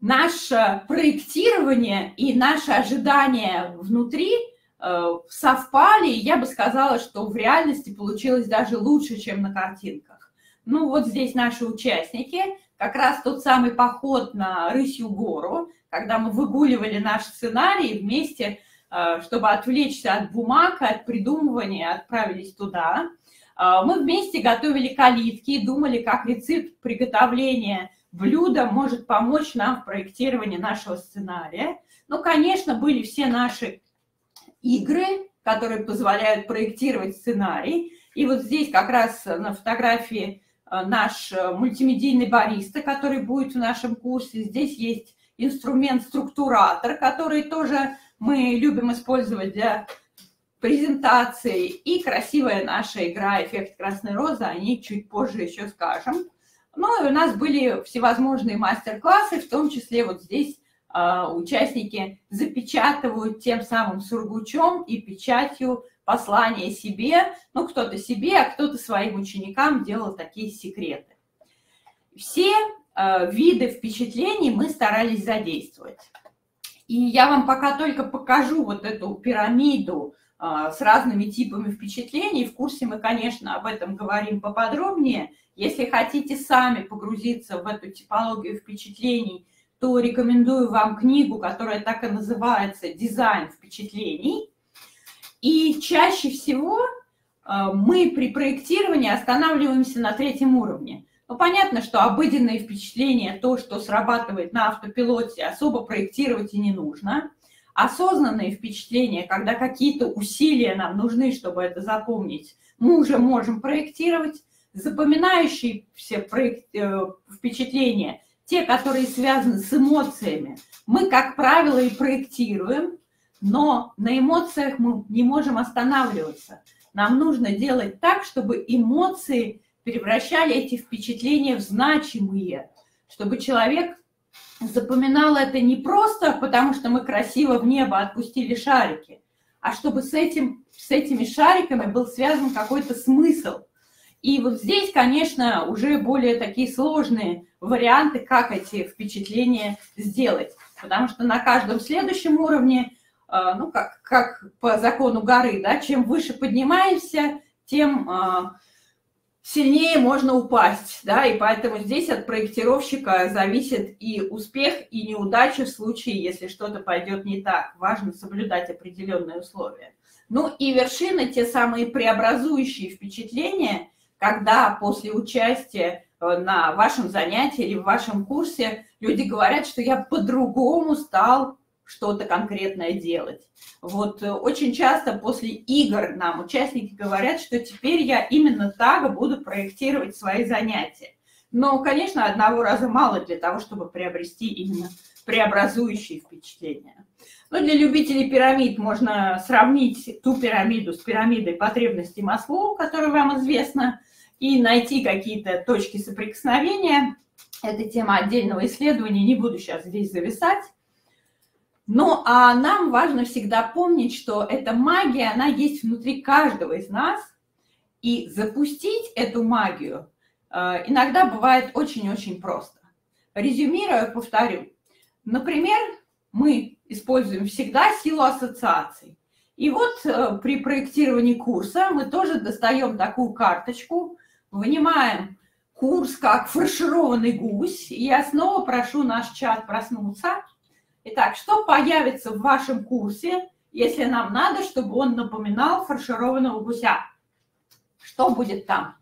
наше проектирование и наши ожидания внутри э, совпали. Я бы сказала, что в реальности получилось даже лучше, чем на картинках. Ну вот здесь наши участники, как раз тот самый поход на Рысью гору, когда мы выгуливали наш сценарий вместе чтобы отвлечься от бумаг, от придумывания, отправились туда. Э, мы вместе готовили калитки и думали, как рецепт приготовления блюда может помочь нам в проектировании нашего сценария. Ну, конечно, были все наши игры, которые позволяют проектировать сценарий. И вот здесь как раз на фотографии э, наш мультимедийный бариста, который будет в нашем курсе. Здесь есть инструмент структуратор, который тоже мы любим использовать для презентации. И красивая наша игра «Эффект красной розы», о ней чуть позже еще скажем. Ну и у нас были всевозможные мастер-классы, в том числе вот здесь э, участники запечатывают тем самым сургучом и печатью послание себе, ну кто-то себе, а кто-то своим ученикам делал такие секреты. Все э, виды впечатлений мы старались задействовать. И я вам пока только покажу вот эту пирамиду а, с разными типами впечатлений. В курсе мы, конечно, об этом говорим поподробнее. Если хотите сами погрузиться в эту типологию впечатлений, то рекомендую вам книгу, которая так и называется «Дизайн впечатлений». И чаще всего а, мы при проектировании останавливаемся на третьем уровне. Ну, понятно, что обыденные впечатления, то, что срабатывает на автопилоте, особо проектировать и не нужно. Осознанные впечатления, когда какие-то усилия нам нужны, чтобы это запомнить, мы уже можем проектировать. Запоминающиеся проект, э, впечатления те, которые связаны с эмоциями, мы, как правило, и проектируем, но на эмоциях мы не можем останавливаться. Нам нужно делать так, чтобы эмоции превращали эти впечатления в значимые, чтобы человек запоминал это не просто потому, что мы красиво в небо отпустили шарики, а чтобы с, этим, с этими шариками был связан какой-то смысл. И вот здесь, конечно, уже более такие сложные варианты, как эти впечатления сделать. Потому что на каждом следующем уровне, э, ну, как, как по закону горы, да, чем выше поднимаемся, тем э, сильнее можно упасть, да, и поэтому здесь от проектировщика зависит и успех, и неудача в случае, если что-то пойдет не так. Важно соблюдать определенные условия. Ну и вершины, те самые преобразующие впечатления, когда после участия э, на вашем занятии или в вашем курсе люди говорят, что я по-другому стал что-то конкретное делать. Вот э, очень часто после игр нам участники говорят, что теперь я именно так буду проектировать свои занятия. Но, конечно, одного раза мало для того, чтобы приобрести именно преобразующие впечатления. Но для любителей пирамид можно сравнить ту пирамиду с пирамидой потребностей Маслоу, которая вам известна, и найти какие-то точки соприкосновения. Это тема отдельного исследования, не буду сейчас здесь зависать. Ну, а нам важно всегда помнить, что эта магия, она есть внутри каждого из нас, и запустить эту магию э, иногда бывает очень-очень просто. Резюмируя, повторю. Например, мы используем всегда силу ассоциаций. И вот э, при проектировании курса мы тоже достаем такую карточку, вынимаем курс как фаршированный гусь, и я снова прошу наш чат проснуться – Итак, что появится в вашем курсе, если нам надо, чтобы он напоминал фаршированного гуся? Что будет там?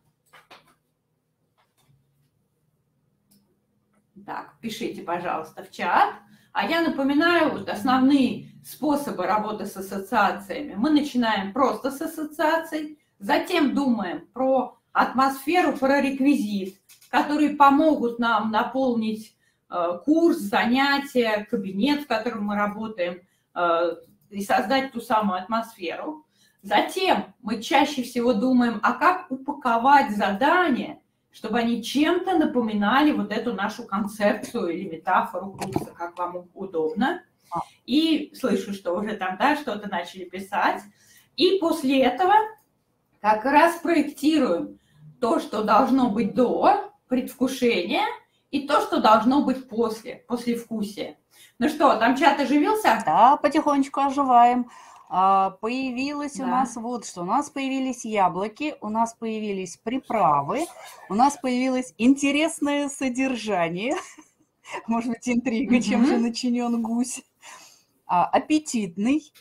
Так, пишите, пожалуйста, в чат. А я напоминаю вот основные способы работы с ассоциациями. Мы начинаем просто с ассоциаций, затем думаем про атмосферу, про реквизит, которые помогут нам наполнить курс, занятие, кабинет, в котором мы работаем, э, и создать ту самую атмосферу. Затем мы чаще всего думаем, а как упаковать задания, чтобы они чем-то напоминали вот эту нашу концепцию или метафору курса, как вам удобно. И слышу, что уже там, да, что-то начали писать. И после этого как раз проектируем то, что должно быть до предвкушения – и то, что должно быть после, после вкусия. Ну что, там чат оживился? Да, потихонечку оживаем. А, появилось да. у нас вот что. У нас появились яблоки, у нас появились приправы, у нас появилось интересное содержание. Может быть, интрига, чем же начинен гусь. А, аппетитный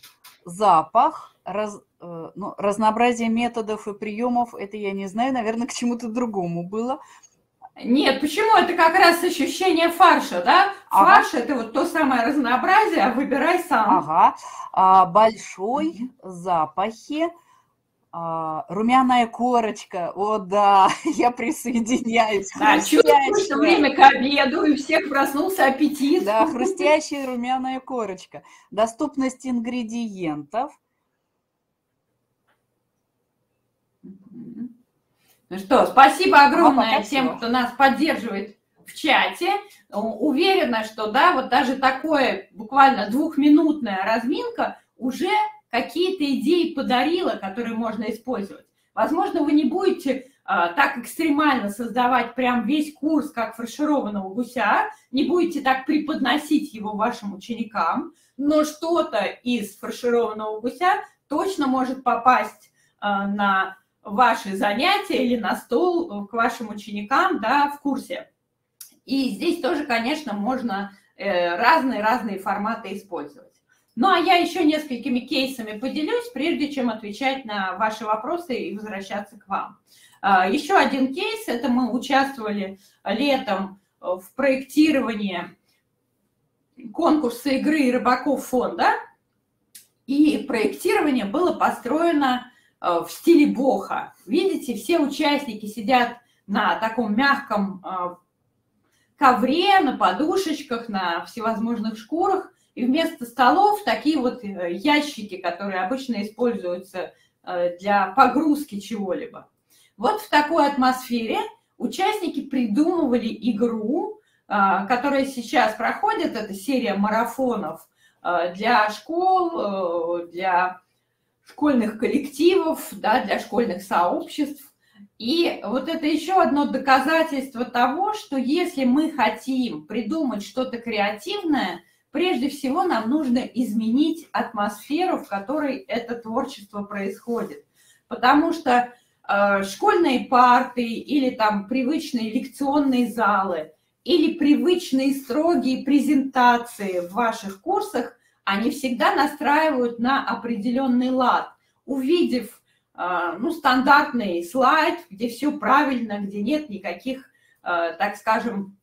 запах, раз, э, ну, разнообразие методов и приемов, это я не знаю, наверное, к чему-то другому было. Нет, почему? Это как раз ощущение фарша, да? Ага. Фарш – это вот то самое разнообразие, а выбирай сам. Ага. А, большой запахи, а, румяная корочка. О, да, я присоединяюсь. Да, чувствую, что время к обеду, и всех проснулся аппетит. Да, хрустящая румяная корочка. Доступность ингредиентов – Ну что, спасибо огромное а всем, кто нас поддерживает в чате. Уверена, что да, вот даже такое буквально двухминутная разминка уже какие-то идеи подарила, которые можно использовать. Возможно, вы не будете а, так экстремально создавать прям весь курс, как фаршированного гуся, не будете так преподносить его вашим ученикам, но что-то из фаршированного гуся точно может попасть а, на ваши занятия или на стол к вашим ученикам да, в курсе. И здесь тоже, конечно, можно разные-разные э, форматы использовать. Ну, а я еще несколькими кейсами поделюсь, прежде чем отвечать на ваши вопросы и возвращаться к вам. А, еще один кейс, это мы участвовали летом в проектировании конкурса игры рыбаков фонда, и проектирование было построено в стиле боха. Видите, все участники сидят на таком мягком э, ковре, на подушечках, на всевозможных шкурах, и вместо столов такие вот э, ящики, которые обычно используются э, для погрузки чего-либо. Вот в такой атмосфере участники придумывали игру, которая сейчас проходит, это серия марафонов для школ, э, для школьных коллективов, да, для школьных сообществ. И вот это еще одно доказательство того, что если мы хотим придумать что-то креативное, прежде всего нам нужно изменить атмосферу, в которой это творчество происходит. Потому что э, школьные парты или там привычные лекционные залы или привычные строгие презентации в ваших курсах, они всегда настраивают на определенный лад. Увидев э, ну, стандартный слайд, где все правильно, где нет никаких, э, так скажем,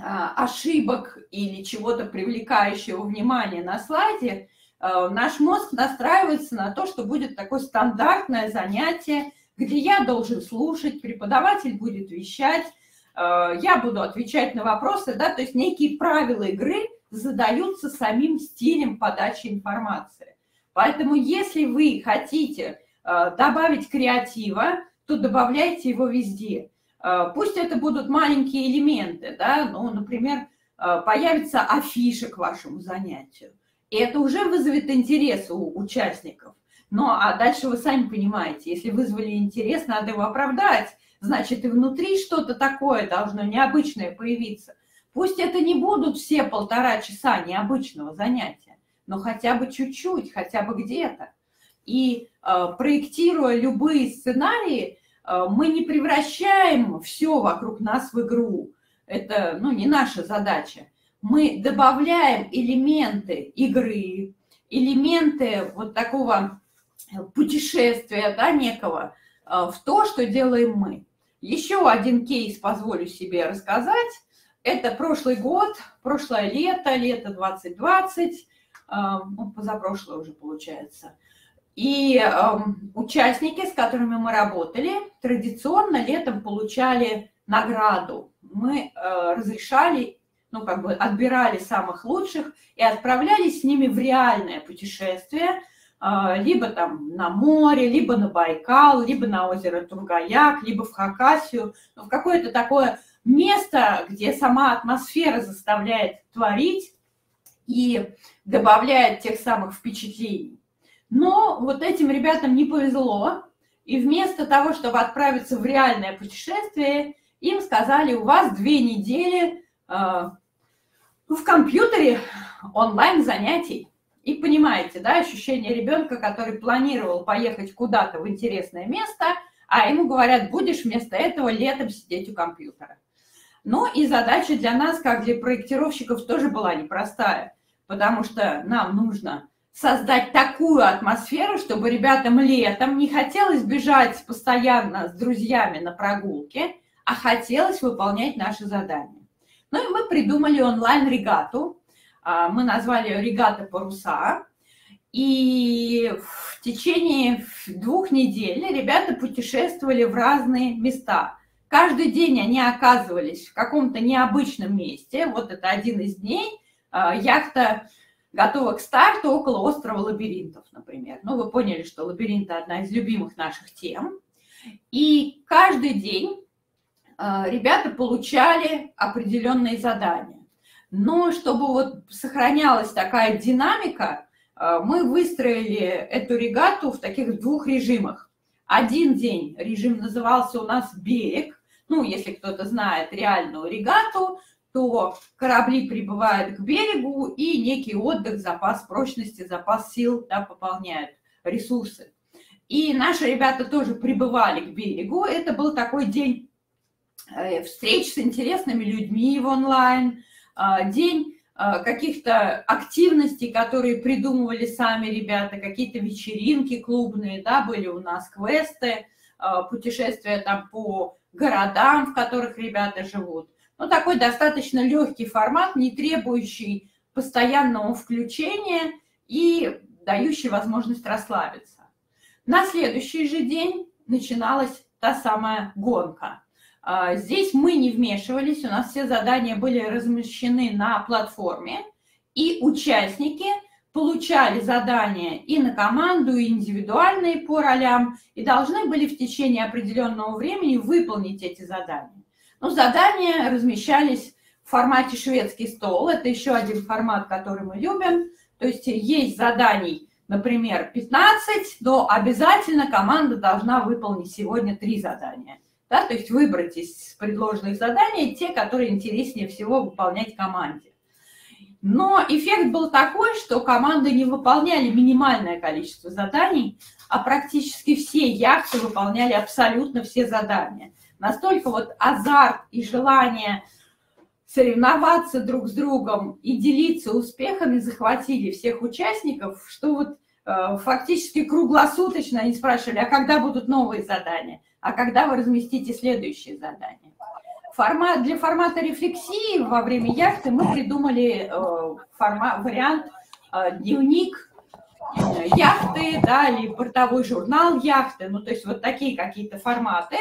а, ошибок или чего-то привлекающего внимание на слайде, а, наш мозг настраивается на то, что будет такое стандартное занятие, где я должен слушать, преподаватель будет вещать, а, я буду отвечать на вопросы, да, то есть некие правила игры задаются самим стилем подачи информации. Поэтому если вы хотите добавить креатива, то добавляйте его везде. Э, пусть это будут маленькие элементы, да, ну, например, э, появится афиша к вашему занятию. И это уже вызовет интерес у участников. Ну, а дальше вы сами понимаете, если вызвали интерес, надо его оправдать. Значит, и внутри что-то такое должно необычное появиться. Пусть это не будут все полтора часа необычного занятия, но хотя бы чуть-чуть, хотя бы где-то. И э, проектируя любые сценарии, Э, мы не превращаем все вокруг нас в игру. Это ну, не наша задача. Мы добавляем элементы игры, элементы вот такого путешествия да, некого э, в то, что делаем мы. Еще один кейс позволю себе рассказать. Это прошлый год, прошлое лето, лето 2020, э, ну, позапрошлое уже получается – и э, участники, с которыми мы работали, традиционно летом получали награду. Мы э, разрешали, ну как бы отбирали самых лучших и отправлялись с ними в реальное путешествие, э, либо там на море, либо на Байкал, либо на озеро Тургаяк, либо в Хакасию, ну, в какое-то такое место, где сама атмосфера заставляет творить и добавляет тех самых впечатлений. Но вот этим ребятам не повезло, и вместо того, чтобы отправиться в реальное путешествие, им сказали, у вас две недели э, в компьютере онлайн занятий. И понимаете, да, ощущение ребенка, который планировал поехать куда-то в интересное место, а ему говорят, будешь вместо этого летом сидеть у компьютера. Ну и задача для нас, как для проектировщиков, тоже была непростая, потому что нам нужно создать такую атмосферу, чтобы ребятам летом не хотелось бежать постоянно с друзьями на прогулке, а хотелось выполнять наши задания. Ну и мы придумали онлайн-регату. А, мы назвали ее «Регата паруса». И в течение двух недель ребята путешествовали в разные места. Каждый день они оказывались в каком-то необычном месте. Вот это один из дней. А, яхта готова к старту около острова лабиринтов, например. Ну, вы поняли, что лабиринты – одна из любимых наших тем. И каждый день э, ребята получали определенные задания. Но чтобы вот сохранялась такая динамика, э, мы выстроили эту регату в таких двух режимах. Один день режим назывался у нас «Берег», ну, если кто-то знает реальную регату, то корабли прибывают к берегу и некий отдых, запас прочности, запас сил да, пополняют ресурсы. И наши ребята тоже прибывали к берегу. Это был такой день э, встреч с интересными людьми в онлайн, э, день э, каких-то активностей, которые придумывали сами ребята, какие-то вечеринки клубные, да, были у нас квесты, путешествия там по городам, в которых ребята живут. Ну, такой достаточно легкий формат, не требующий постоянного включения и дающий возможность расслабиться. На следующий же день начиналась та самая гонка. А, здесь мы не вмешивались, у нас все задания были размещены на платформе, и участники получали задания и на команду, и индивидуальные по ролям, и должны были в течение определенного времени выполнить эти задания. Но задания размещались в формате шведский стол, это еще один формат, который мы любим, то есть есть заданий, например, 15, но обязательно команда должна выполнить сегодня три задания. Да, то есть выбрать из предложенных заданий те, которые интереснее всего выполнять команде. Но эффект был такой, что команды не выполняли минимальное количество заданий, а практически все яхты выполняли абсолютно все задания. Настолько вот азарт и желание соревноваться друг с другом и делиться успехами захватили всех участников, что вот э, фактически круглосуточно они спрашивали, а когда будут новые задания, а когда вы разместите следующие задания. Формат, для формата рефлексии во время яхты мы придумали э, формат, вариант э, дневник э, яхты, да, или бортовой журнал яхты, ну, то есть вот такие какие-то форматы.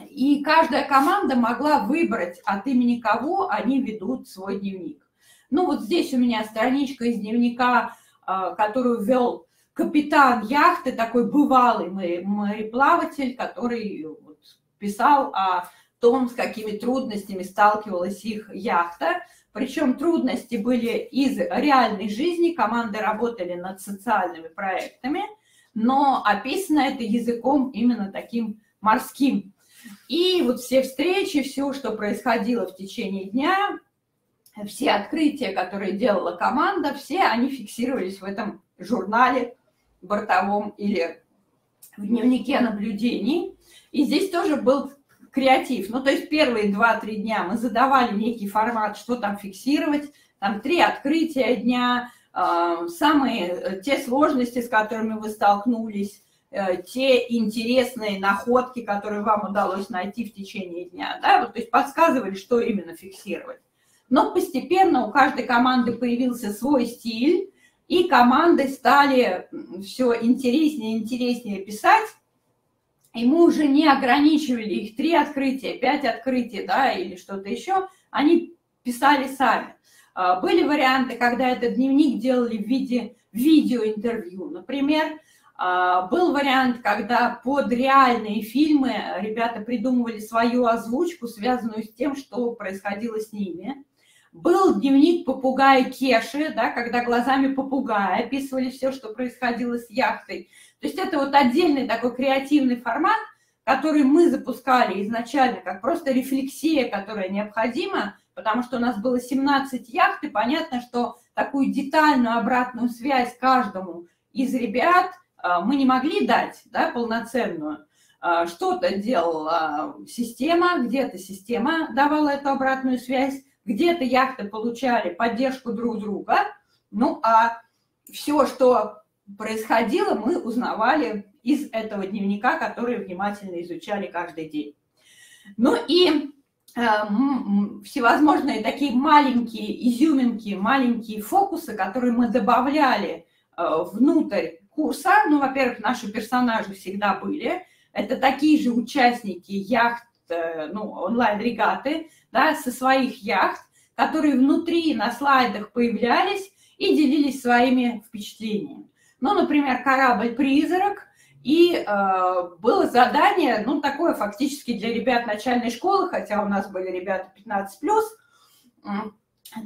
И каждая команда могла выбрать, от имени кого они ведут свой дневник. Ну, вот здесь у меня страничка из дневника, э, которую вел капитан яхты, такой бывалый мореплаватель, который вот писал о том, с какими трудностями сталкивалась их яхта. Причем трудности были из реальной жизни, команды работали над социальными проектами, но описано это языком именно таким морским. И вот все встречи, все, что происходило в течение дня, все открытия, которые делала команда, все они фиксировались в этом журнале бортовом или в дневнике наблюдений. И здесь тоже был креатив. Ну, то есть первые 2-3 дня мы задавали некий формат, что там фиксировать, там три открытия дня, а, самые э, те сложности, с которыми вы столкнулись, э, те интересные находки, которые вам удалось найти в течение дня, да, вот, то есть подсказывали, что именно фиксировать. Но постепенно у каждой команды появился свой стиль, и команды стали все интереснее и интереснее писать, и мы уже не ограничивали их три открытия, пять открытий, да, или что-то еще, они писали сами. А, были варианты, когда этот дневник делали в виде видеоинтервью. Например, а, был вариант, когда под реальные фильмы ребята придумывали свою озвучку, связанную с тем, что происходило с ними. Был дневник попугая Кеши, да, когда глазами попугая описывали все, что происходило с яхтой. То есть это вот отдельный такой креативный формат, который мы запускали изначально как просто рефлексия, которая необходима, потому что у нас было 17 яхт, и понятно, что такую детальную обратную связь каждому из ребят а, мы не могли дать, да, полноценную. А, что-то делала система, где-то система давала эту обратную связь, где-то яхты получали поддержку друг друга, ну а все, что происходило, мы узнавали из этого дневника, который внимательно изучали каждый день. Ну и э, всевозможные такие маленькие изюминки, маленькие фокусы, которые мы добавляли э, внутрь курса. Ну, во-первых, наши персонажи всегда были. Это такие же участники яхт, э, ну, онлайн-регаты, да, со своих яхт, которые внутри на слайдах появлялись и делились своими впечатлениями. Ну, например, корабль-призрак, и э, было задание, ну, такое фактически для ребят начальной школы, хотя у нас были ребята 15+,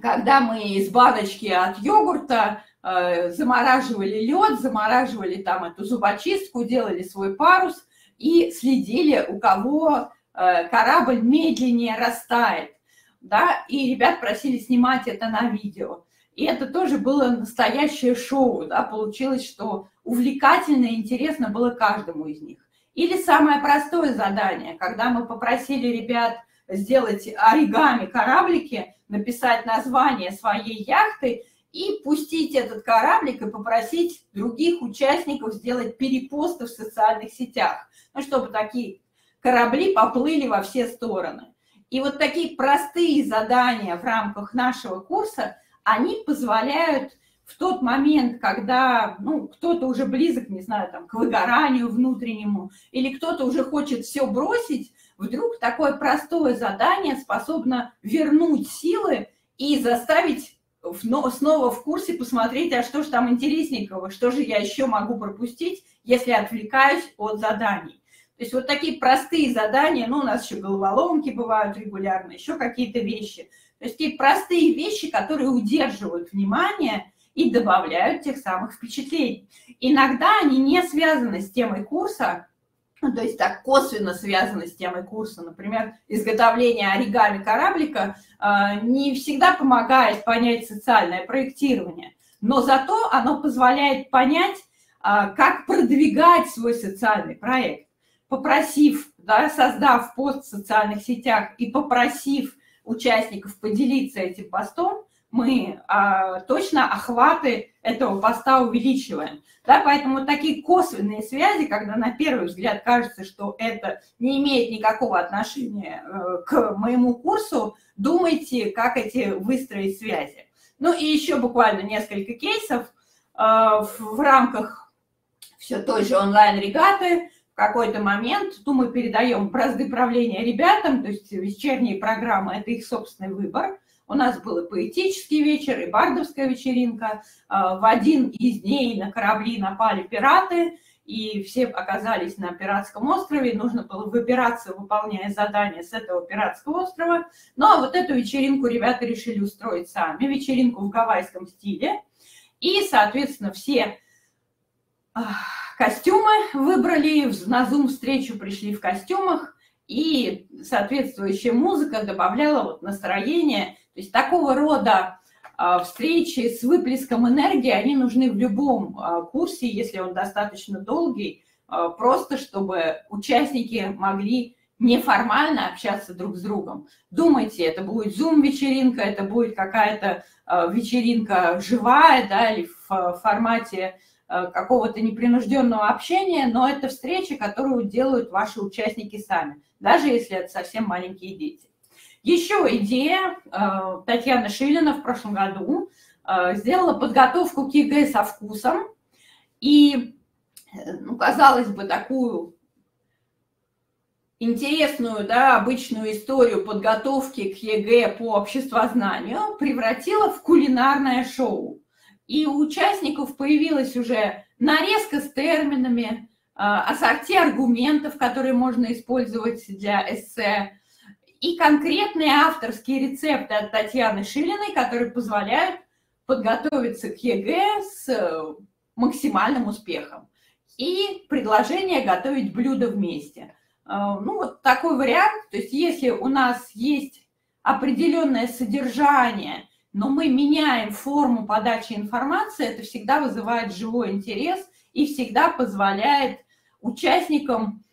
когда мы из баночки от йогурта э, замораживали лед, замораживали там эту зубочистку, делали свой парус и следили, у кого э, корабль медленнее растает. Да? И ребят просили снимать это на видео. И это тоже было настоящее шоу, да, получилось, что увлекательно и интересно было каждому из них. Или самое простое задание, когда мы попросили ребят сделать оригами кораблики, написать название своей яхты и пустить этот кораблик и попросить других участников сделать перепосты в социальных сетях, ну, чтобы такие корабли поплыли во все стороны. И вот такие простые задания в рамках нашего курса – они позволяют в тот момент, когда ну, кто-то уже близок, не знаю, там, к выгоранию внутреннему, или кто-то уже хочет все бросить, вдруг такое простое задание способно вернуть силы и заставить снова в курсе посмотреть, а что же там интересненького, что же я еще могу пропустить, если отвлекаюсь от заданий. То есть вот такие простые задания, ну, у нас еще головоломки бывают регулярно, еще какие-то вещи. То есть такие простые вещи, которые удерживают внимание и добавляют тех самых впечатлений. Иногда они не связаны с темой курса, ну, то есть так косвенно связаны с темой курса. Например, изготовление оригами кораблика э, не всегда помогает понять социальное проектирование, но зато оно позволяет понять, э, как продвигать свой социальный проект. Попросив, да, создав пост в социальных сетях и попросив участников поделиться этим постом, мы а, точно охваты этого поста увеличиваем. Да, поэтому такие косвенные связи, когда на первый взгляд кажется, что это не имеет никакого отношения э, к моему курсу, думайте, как эти выстроить связи. Ну и еще буквально несколько кейсов э, в рамках все той же онлайн-регаты. Какой-то момент, ну, мы передаем бразды правления ребятам, то есть вечерние программы – это их собственный выбор – у нас был и поэтический вечер, и бардовская вечеринка. А, в один из дней на корабли напали пираты, и все оказались на пиратском острове. Нужно было выбираться, выполняя задания с этого пиратского острова. Ну, а вот эту вечеринку ребята решили устроить сами. Вечеринку в гавайском стиле. И, соответственно, все костюмы выбрали, на Zoom-встречу пришли в костюмах, и соответствующая музыка добавляла вот настроение то есть такого рода а, встречи с выплеском энергии, они нужны в любом а, курсе, если он достаточно долгий, а, просто чтобы участники могли неформально общаться друг с другом. Думайте, это будет Zoom-вечеринка, это будет какая-то вечеринка живая, да, или в формате какого-то непринужденного общения, но это встреча, которую делают ваши участники сами, даже если это совсем маленькие дети. Еще идея. Э, Татьяна Шилина в прошлом году э, сделала подготовку к ЕГЭ со вкусом. И, э, ну, казалось бы, такую интересную, да, обычную историю подготовки к ЕГЭ по обществознанию превратила в кулинарное шоу. И у участников появилась уже нарезка с терминами, ассорти аргументов, которые можно использовать для эссе, и конкретные авторские рецепты от Татьяны Шилиной, которые позволяют подготовиться к ЕГЭ с максимальным успехом. И предложение готовить блюдо вместе. Э, ну, вот такой вариант. То есть если у нас есть определенное содержание, но мы меняем форму подачи информации, это всегда вызывает живой интерес и всегда позволяет участникам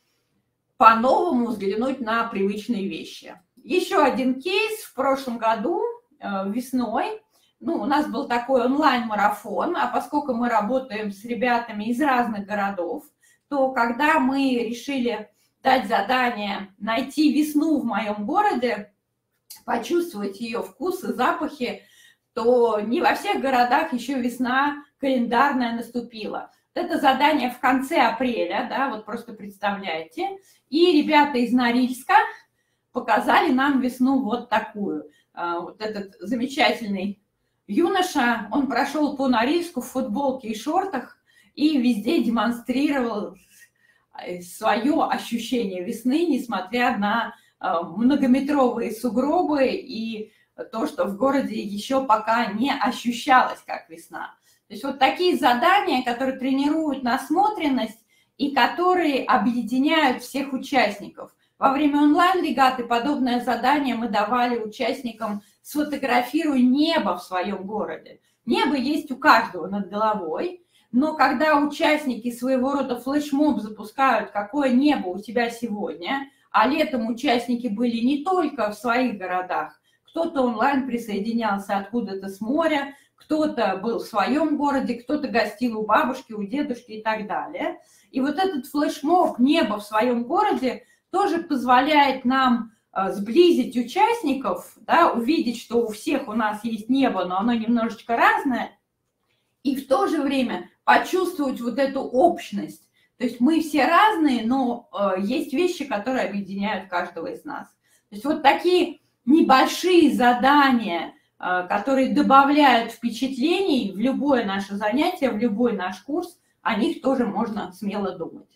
по-новому взглянуть на привычные вещи. Еще один кейс в прошлом году, э, весной, ну, у нас был такой онлайн-марафон, а поскольку мы работаем с ребятами из разных городов, то когда мы решили дать задание найти весну в моем городе, почувствовать ее вкус и запахи, то не во всех городах еще весна календарная наступила. Это задание в конце апреля, да, вот просто представляете. И ребята из Норильска показали нам весну вот такую. А, вот этот замечательный юноша, он прошел по Норильску в футболке и шортах и везде демонстрировал э, свое ощущение весны, несмотря на а, многометровые сугробы и то, что в городе еще пока не ощущалось как весна. То есть вот такие задания, которые тренируют насмотренность и которые объединяют всех участников. Во время онлайн-регаты подобное задание мы давали участникам «Сфотографируй небо в своем городе». Небо есть у каждого над головой, но когда участники своего рода флешмоб запускают, какое небо у тебя сегодня, а летом участники были не только в своих городах, кто-то онлайн присоединялся откуда-то с моря, кто-то был в своем городе, кто-то гостил у бабушки, у дедушки и так далее. И вот этот флешмоб «Небо в своем городе» тоже позволяет нам э, сблизить участников, да, увидеть, что у всех у нас есть небо, но оно немножечко разное, и в то же время почувствовать вот эту общность. То есть мы все разные, но э, есть вещи, которые объединяют каждого из нас. То есть вот такие небольшие задания, э, которые добавляют впечатлений в любое наше занятие, в любой наш курс, о них тоже можно смело думать.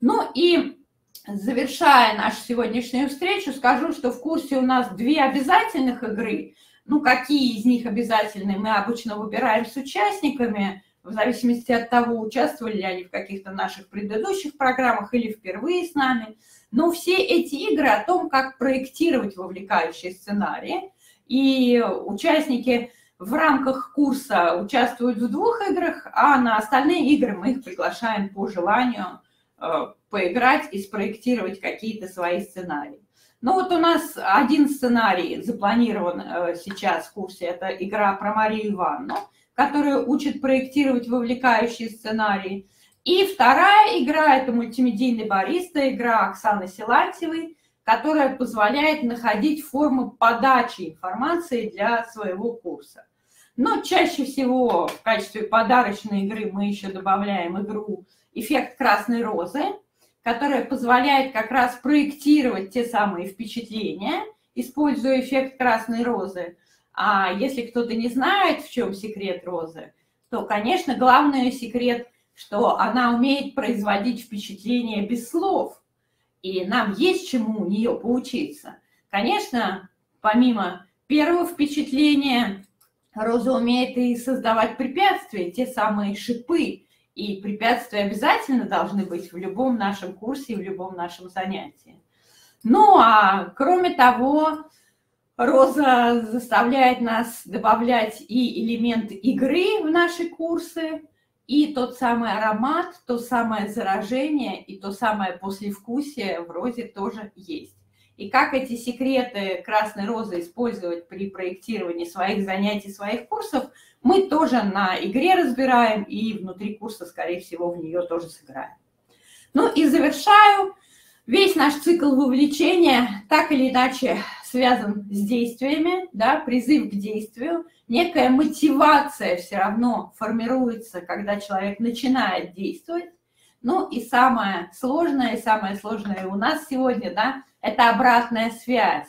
Ну и завершая нашу сегодняшнюю встречу, скажу, что в курсе у нас две обязательных игры. Ну, какие из них обязательные, мы обычно выбираем с участниками, в зависимости от того, участвовали ли они в каких-то наших предыдущих программах или впервые с нами. Но все эти игры о том, как проектировать вовлекающие сценарии. И участники в рамках курса участвуют в двух играх, а на остальные игры мы их приглашаем по желанию э, поиграть и спроектировать какие-то свои сценарии. Ну вот у нас один сценарий запланирован э, сейчас в курсе, это игра про Марию Ивановну, которая учит проектировать вовлекающие сценарии. И вторая игра – это мультимедийный бариста, игра Оксаны Силантьевой, которая позволяет находить формы подачи информации для своего курса. Но чаще всего в качестве подарочной игры мы еще добавляем игру «Эффект красной розы», которая позволяет как раз проектировать те самые впечатления, используя эффект красной розы. А если кто-то не знает, в чем секрет розы, то, конечно, главный секрет, что она умеет производить впечатление без слов. И нам есть чему у нее поучиться. Конечно, помимо первого впечатления, Роза умеет и создавать препятствия, те самые шипы, и препятствия обязательно должны быть в любом нашем курсе, в любом нашем занятии. Ну, а кроме того, Роза заставляет нас добавлять и элемент игры в наши курсы, и тот самый аромат, то самое заражение и то самое послевкусие в розе тоже есть. И как эти секреты красной розы использовать при проектировании своих занятий, своих курсов, мы тоже на игре разбираем и внутри курса, скорее всего, в нее тоже сыграем. Ну и завершаю. Весь наш цикл вовлечения так или иначе связан с действиями, да, призыв к действию. Некая мотивация все равно формируется, когда человек начинает действовать. Ну и самое сложное, самое сложное у нас сегодня, да, это обратная связь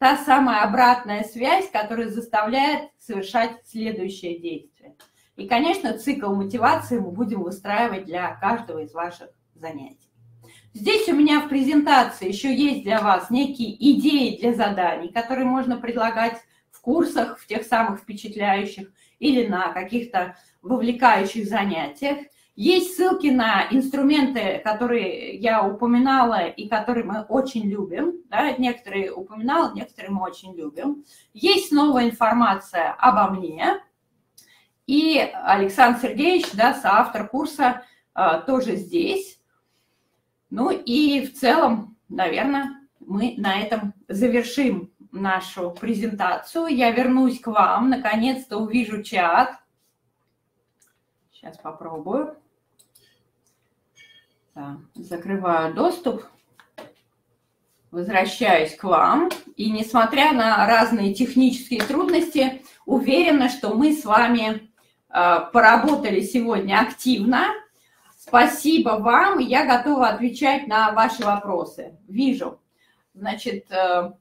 та самая обратная связь, которая заставляет совершать следующее действие. И, конечно, цикл мотивации мы будем выстраивать для каждого из ваших занятий. Здесь у меня в презентации еще есть для вас некие идеи для заданий, которые можно предлагать в курсах, в тех самых впечатляющих или на каких-то вовлекающих занятиях. Есть ссылки на инструменты, которые я упоминала и которые мы очень любим. Да, некоторые упоминала, некоторые мы очень любим. Есть новая информация обо мне. И Александр Сергеевич, да, соавтор курса, а, тоже здесь. Ну и в целом, наверное, мы на этом завершим нашу презентацию. Я вернусь к вам, наконец-то увижу чат. Сейчас попробую. Да, закрываю доступ, возвращаюсь к вам. И несмотря на разные технические трудности, уверена, что мы с вами э, поработали сегодня активно. Спасибо вам, я готова отвечать на ваши вопросы. Вижу. Значит, э,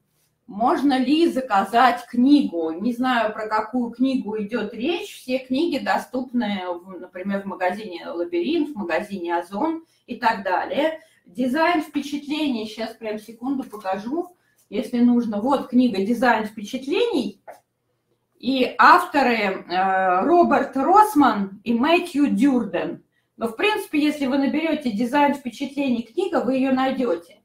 можно ли заказать книгу? Не знаю, про какую книгу идет речь. Все книги доступны, например, в магазине «Лабиринт», в магазине «Озон» и так далее. Дизайн впечатлений, сейчас прям секунду покажу, если нужно. Вот книга «Дизайн впечатлений». И авторы э, Роберт Росман и Мэтью Дюрден. Но, в принципе, если вы наберете «Дизайн впечатлений» книга, вы ее найдете.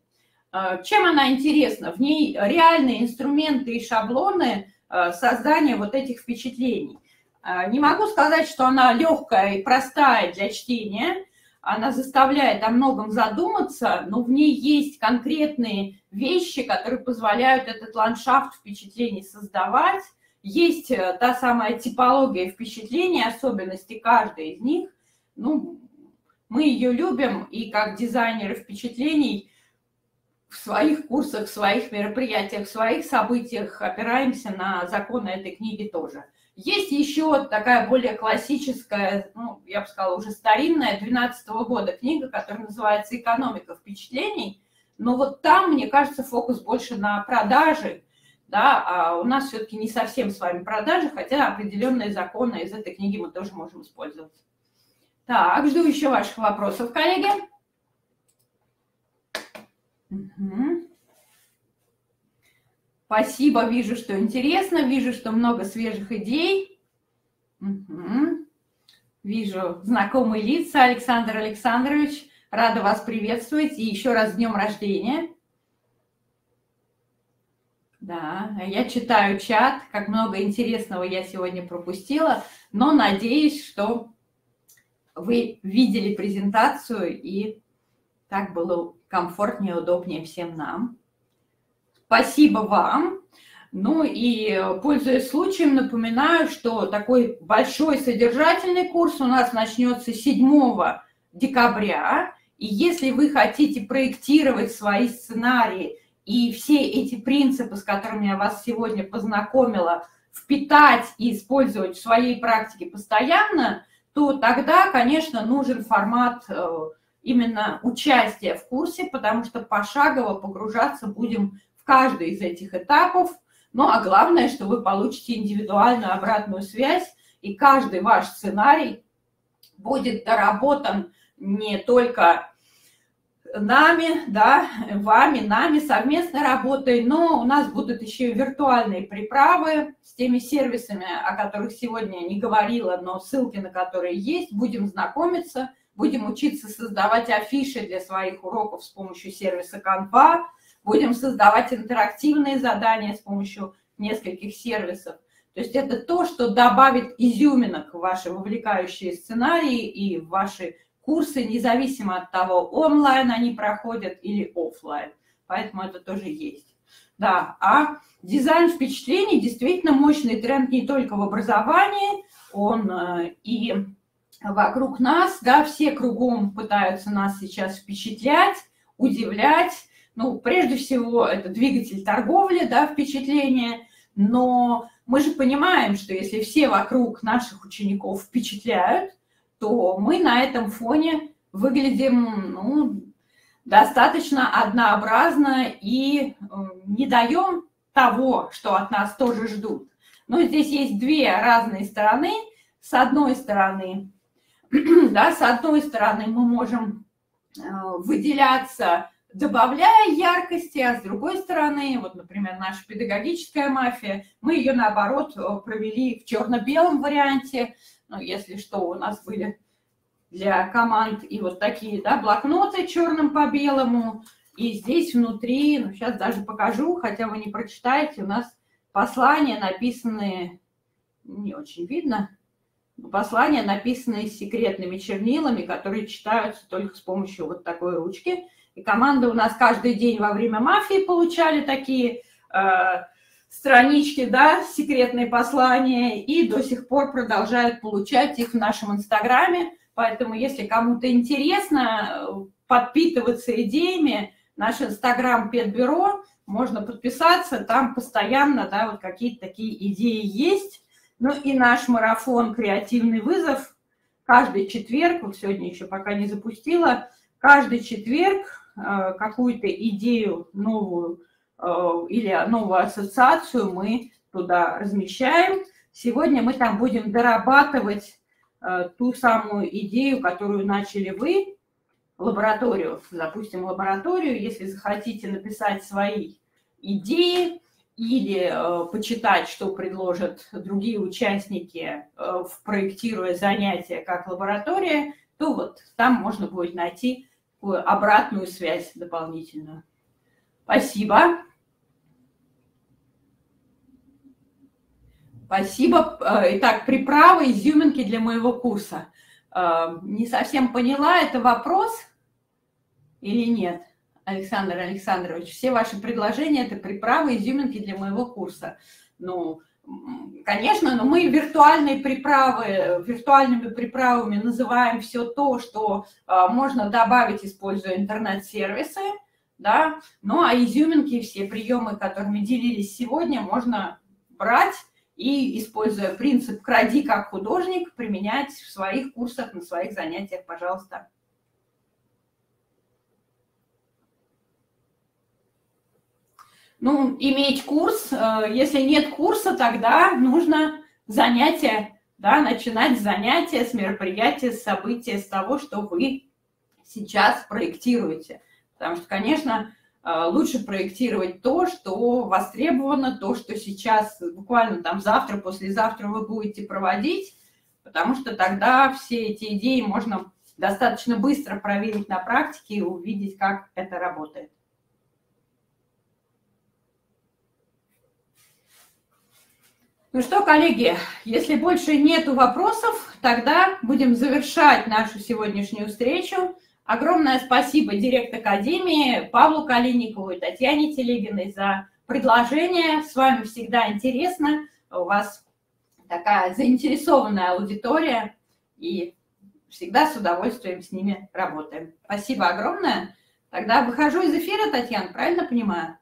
Э, чем она интересна? В ней реальные инструменты и шаблоны э, создания вот этих впечатлений. Э, не могу сказать, что она легкая и простая для чтения, она заставляет о многом задуматься, но в ней есть конкретные вещи, которые позволяют этот ландшафт впечатлений создавать. Есть та самая типология впечатлений, особенности каждой из них. Ну, мы ее любим, и как дизайнеры впечатлений – в своих курсах, в своих мероприятиях, в своих событиях опираемся на законы этой книги тоже. Есть еще такая более классическая, ну, я бы сказала, уже старинная, 12 -го года книга, которая называется «Экономика впечатлений». Но вот там, мне кажется, фокус больше на продаже, да, а у нас все-таки не совсем с вами продажи, хотя определенные законы из этой книги мы тоже можем использовать. Так, жду еще ваших вопросов, коллеги. Угу. Спасибо, вижу, что интересно, вижу, что много свежих идей. Угу. Вижу знакомые лица. Александр Александрович, рада вас приветствовать. И еще раз с днем рождения. Да, я читаю чат, как много интересного я сегодня пропустила, но надеюсь, что вы видели презентацию и так было комфортнее, удобнее всем нам. Спасибо вам. Ну и, пользуясь случаем, напоминаю, что такой большой содержательный курс у нас начнется 7 декабря. И если вы хотите проектировать свои сценарии и все эти принципы, с которыми я вас сегодня познакомила, впитать и использовать в своей практике постоянно, то тогда, конечно, нужен формат э, именно участия в курсе, потому что пошагово погружаться будем каждый из этих этапов. Ну а главное, что вы получите индивидуальную обратную связь, и каждый ваш сценарий будет доработан не только нами, да, вами, нами совместной работой, но у нас будут еще и виртуальные приправы с теми сервисами, о которых сегодня не говорила, но ссылки на которые есть, будем знакомиться, будем учиться создавать афиши для своих уроков с помощью сервиса Canva, Будем создавать интерактивные задания с помощью нескольких сервисов. То есть это то, что добавит изюминок в ваши вовлекающие сценарии и в ваши курсы, независимо от того, онлайн они проходят или офлайн. Поэтому это тоже есть. Да, а дизайн впечатлений действительно мощный тренд не только в образовании, он э, и вокруг нас, да, все кругом пытаются нас сейчас впечатлять, удивлять, ну, прежде всего, это двигатель торговли, да, впечатление, но мы же понимаем, что если все вокруг наших учеников впечатляют, то мы на этом фоне выглядим ну, достаточно однообразно и э, не даем того, что от нас тоже ждут. Но здесь есть две разные стороны. С одной стороны, да, с одной стороны мы можем э, выделяться добавляя яркости, а с другой стороны, вот, например, наша педагогическая мафия, мы ее, наоборот, э, провели в черно-белом варианте, ну, если что, у нас были для команд и вот такие, да, блокноты черным по белому, и здесь внутри, ну, сейчас даже покажу, хотя вы не прочитаете, у нас послания, написанные, не очень видно, послания, написанные секретными чернилами, которые читаются только с помощью вот такой ручки – и команды у нас каждый день во время мафии получали такие э, странички, да, секретные послания, и до сих пор продолжают получать их в нашем инстаграме. Поэтому, если кому-то интересно подпитываться идеями, наш инстаграм Педбюро, можно подписаться, там постоянно, да, вот какие-то такие идеи есть. Ну и наш марафон «Креативный вызов» каждый четверг, вот сегодня еще пока не запустила, каждый четверг Э, какую-то идею новую или новую ассоциацию мы туда размещаем. Сегодня мы там будем дорабатывать э, ту самую идею, которую начали вы, лабораторию. Запустим лабораторию. Если захотите написать свои идеи или почитать, что предложат другие участники, проектируя занятия как лаборатория, то вот там можно будет найти обратную связь дополнительную. Спасибо. Спасибо. Э, итак, приправы, изюминки для моего курса. Э, не совсем поняла, это вопрос или нет, Александр Александрович? Все ваши предложения – это приправы, изюминки для моего курса. Ну, Конечно, но мы виртуальные приправы, виртуальными приправами называем все то, что а, можно добавить, используя интернет-сервисы, да, ну а изюминки, все приемы, которыми делились сегодня, можно брать и, используя принцип «кради как художник», применять в своих курсах, на своих занятиях, пожалуйста. Ну, иметь курс, э, если нет курса, тогда нужно занятие, да, начинать занятие с мероприятия, с события, с того, что вы сейчас проектируете. Потому что, конечно, э, лучше проектировать то, что востребовано, то, что сейчас буквально там завтра, послезавтра вы будете проводить, потому что тогда все эти идеи можно достаточно быстро проверить на практике и увидеть, как это работает. Ну что, коллеги, если больше нету вопросов, тогда будем завершать нашу сегодняшнюю встречу. Огромное спасибо директ Академии Павлу Калиникову и Татьяне Телегиной за предложение. С вами всегда интересно. У вас такая заинтересованная аудитория, и всегда с удовольствием с ними работаем. Спасибо огромное. Тогда выхожу из эфира, Татьяна, правильно понимаю?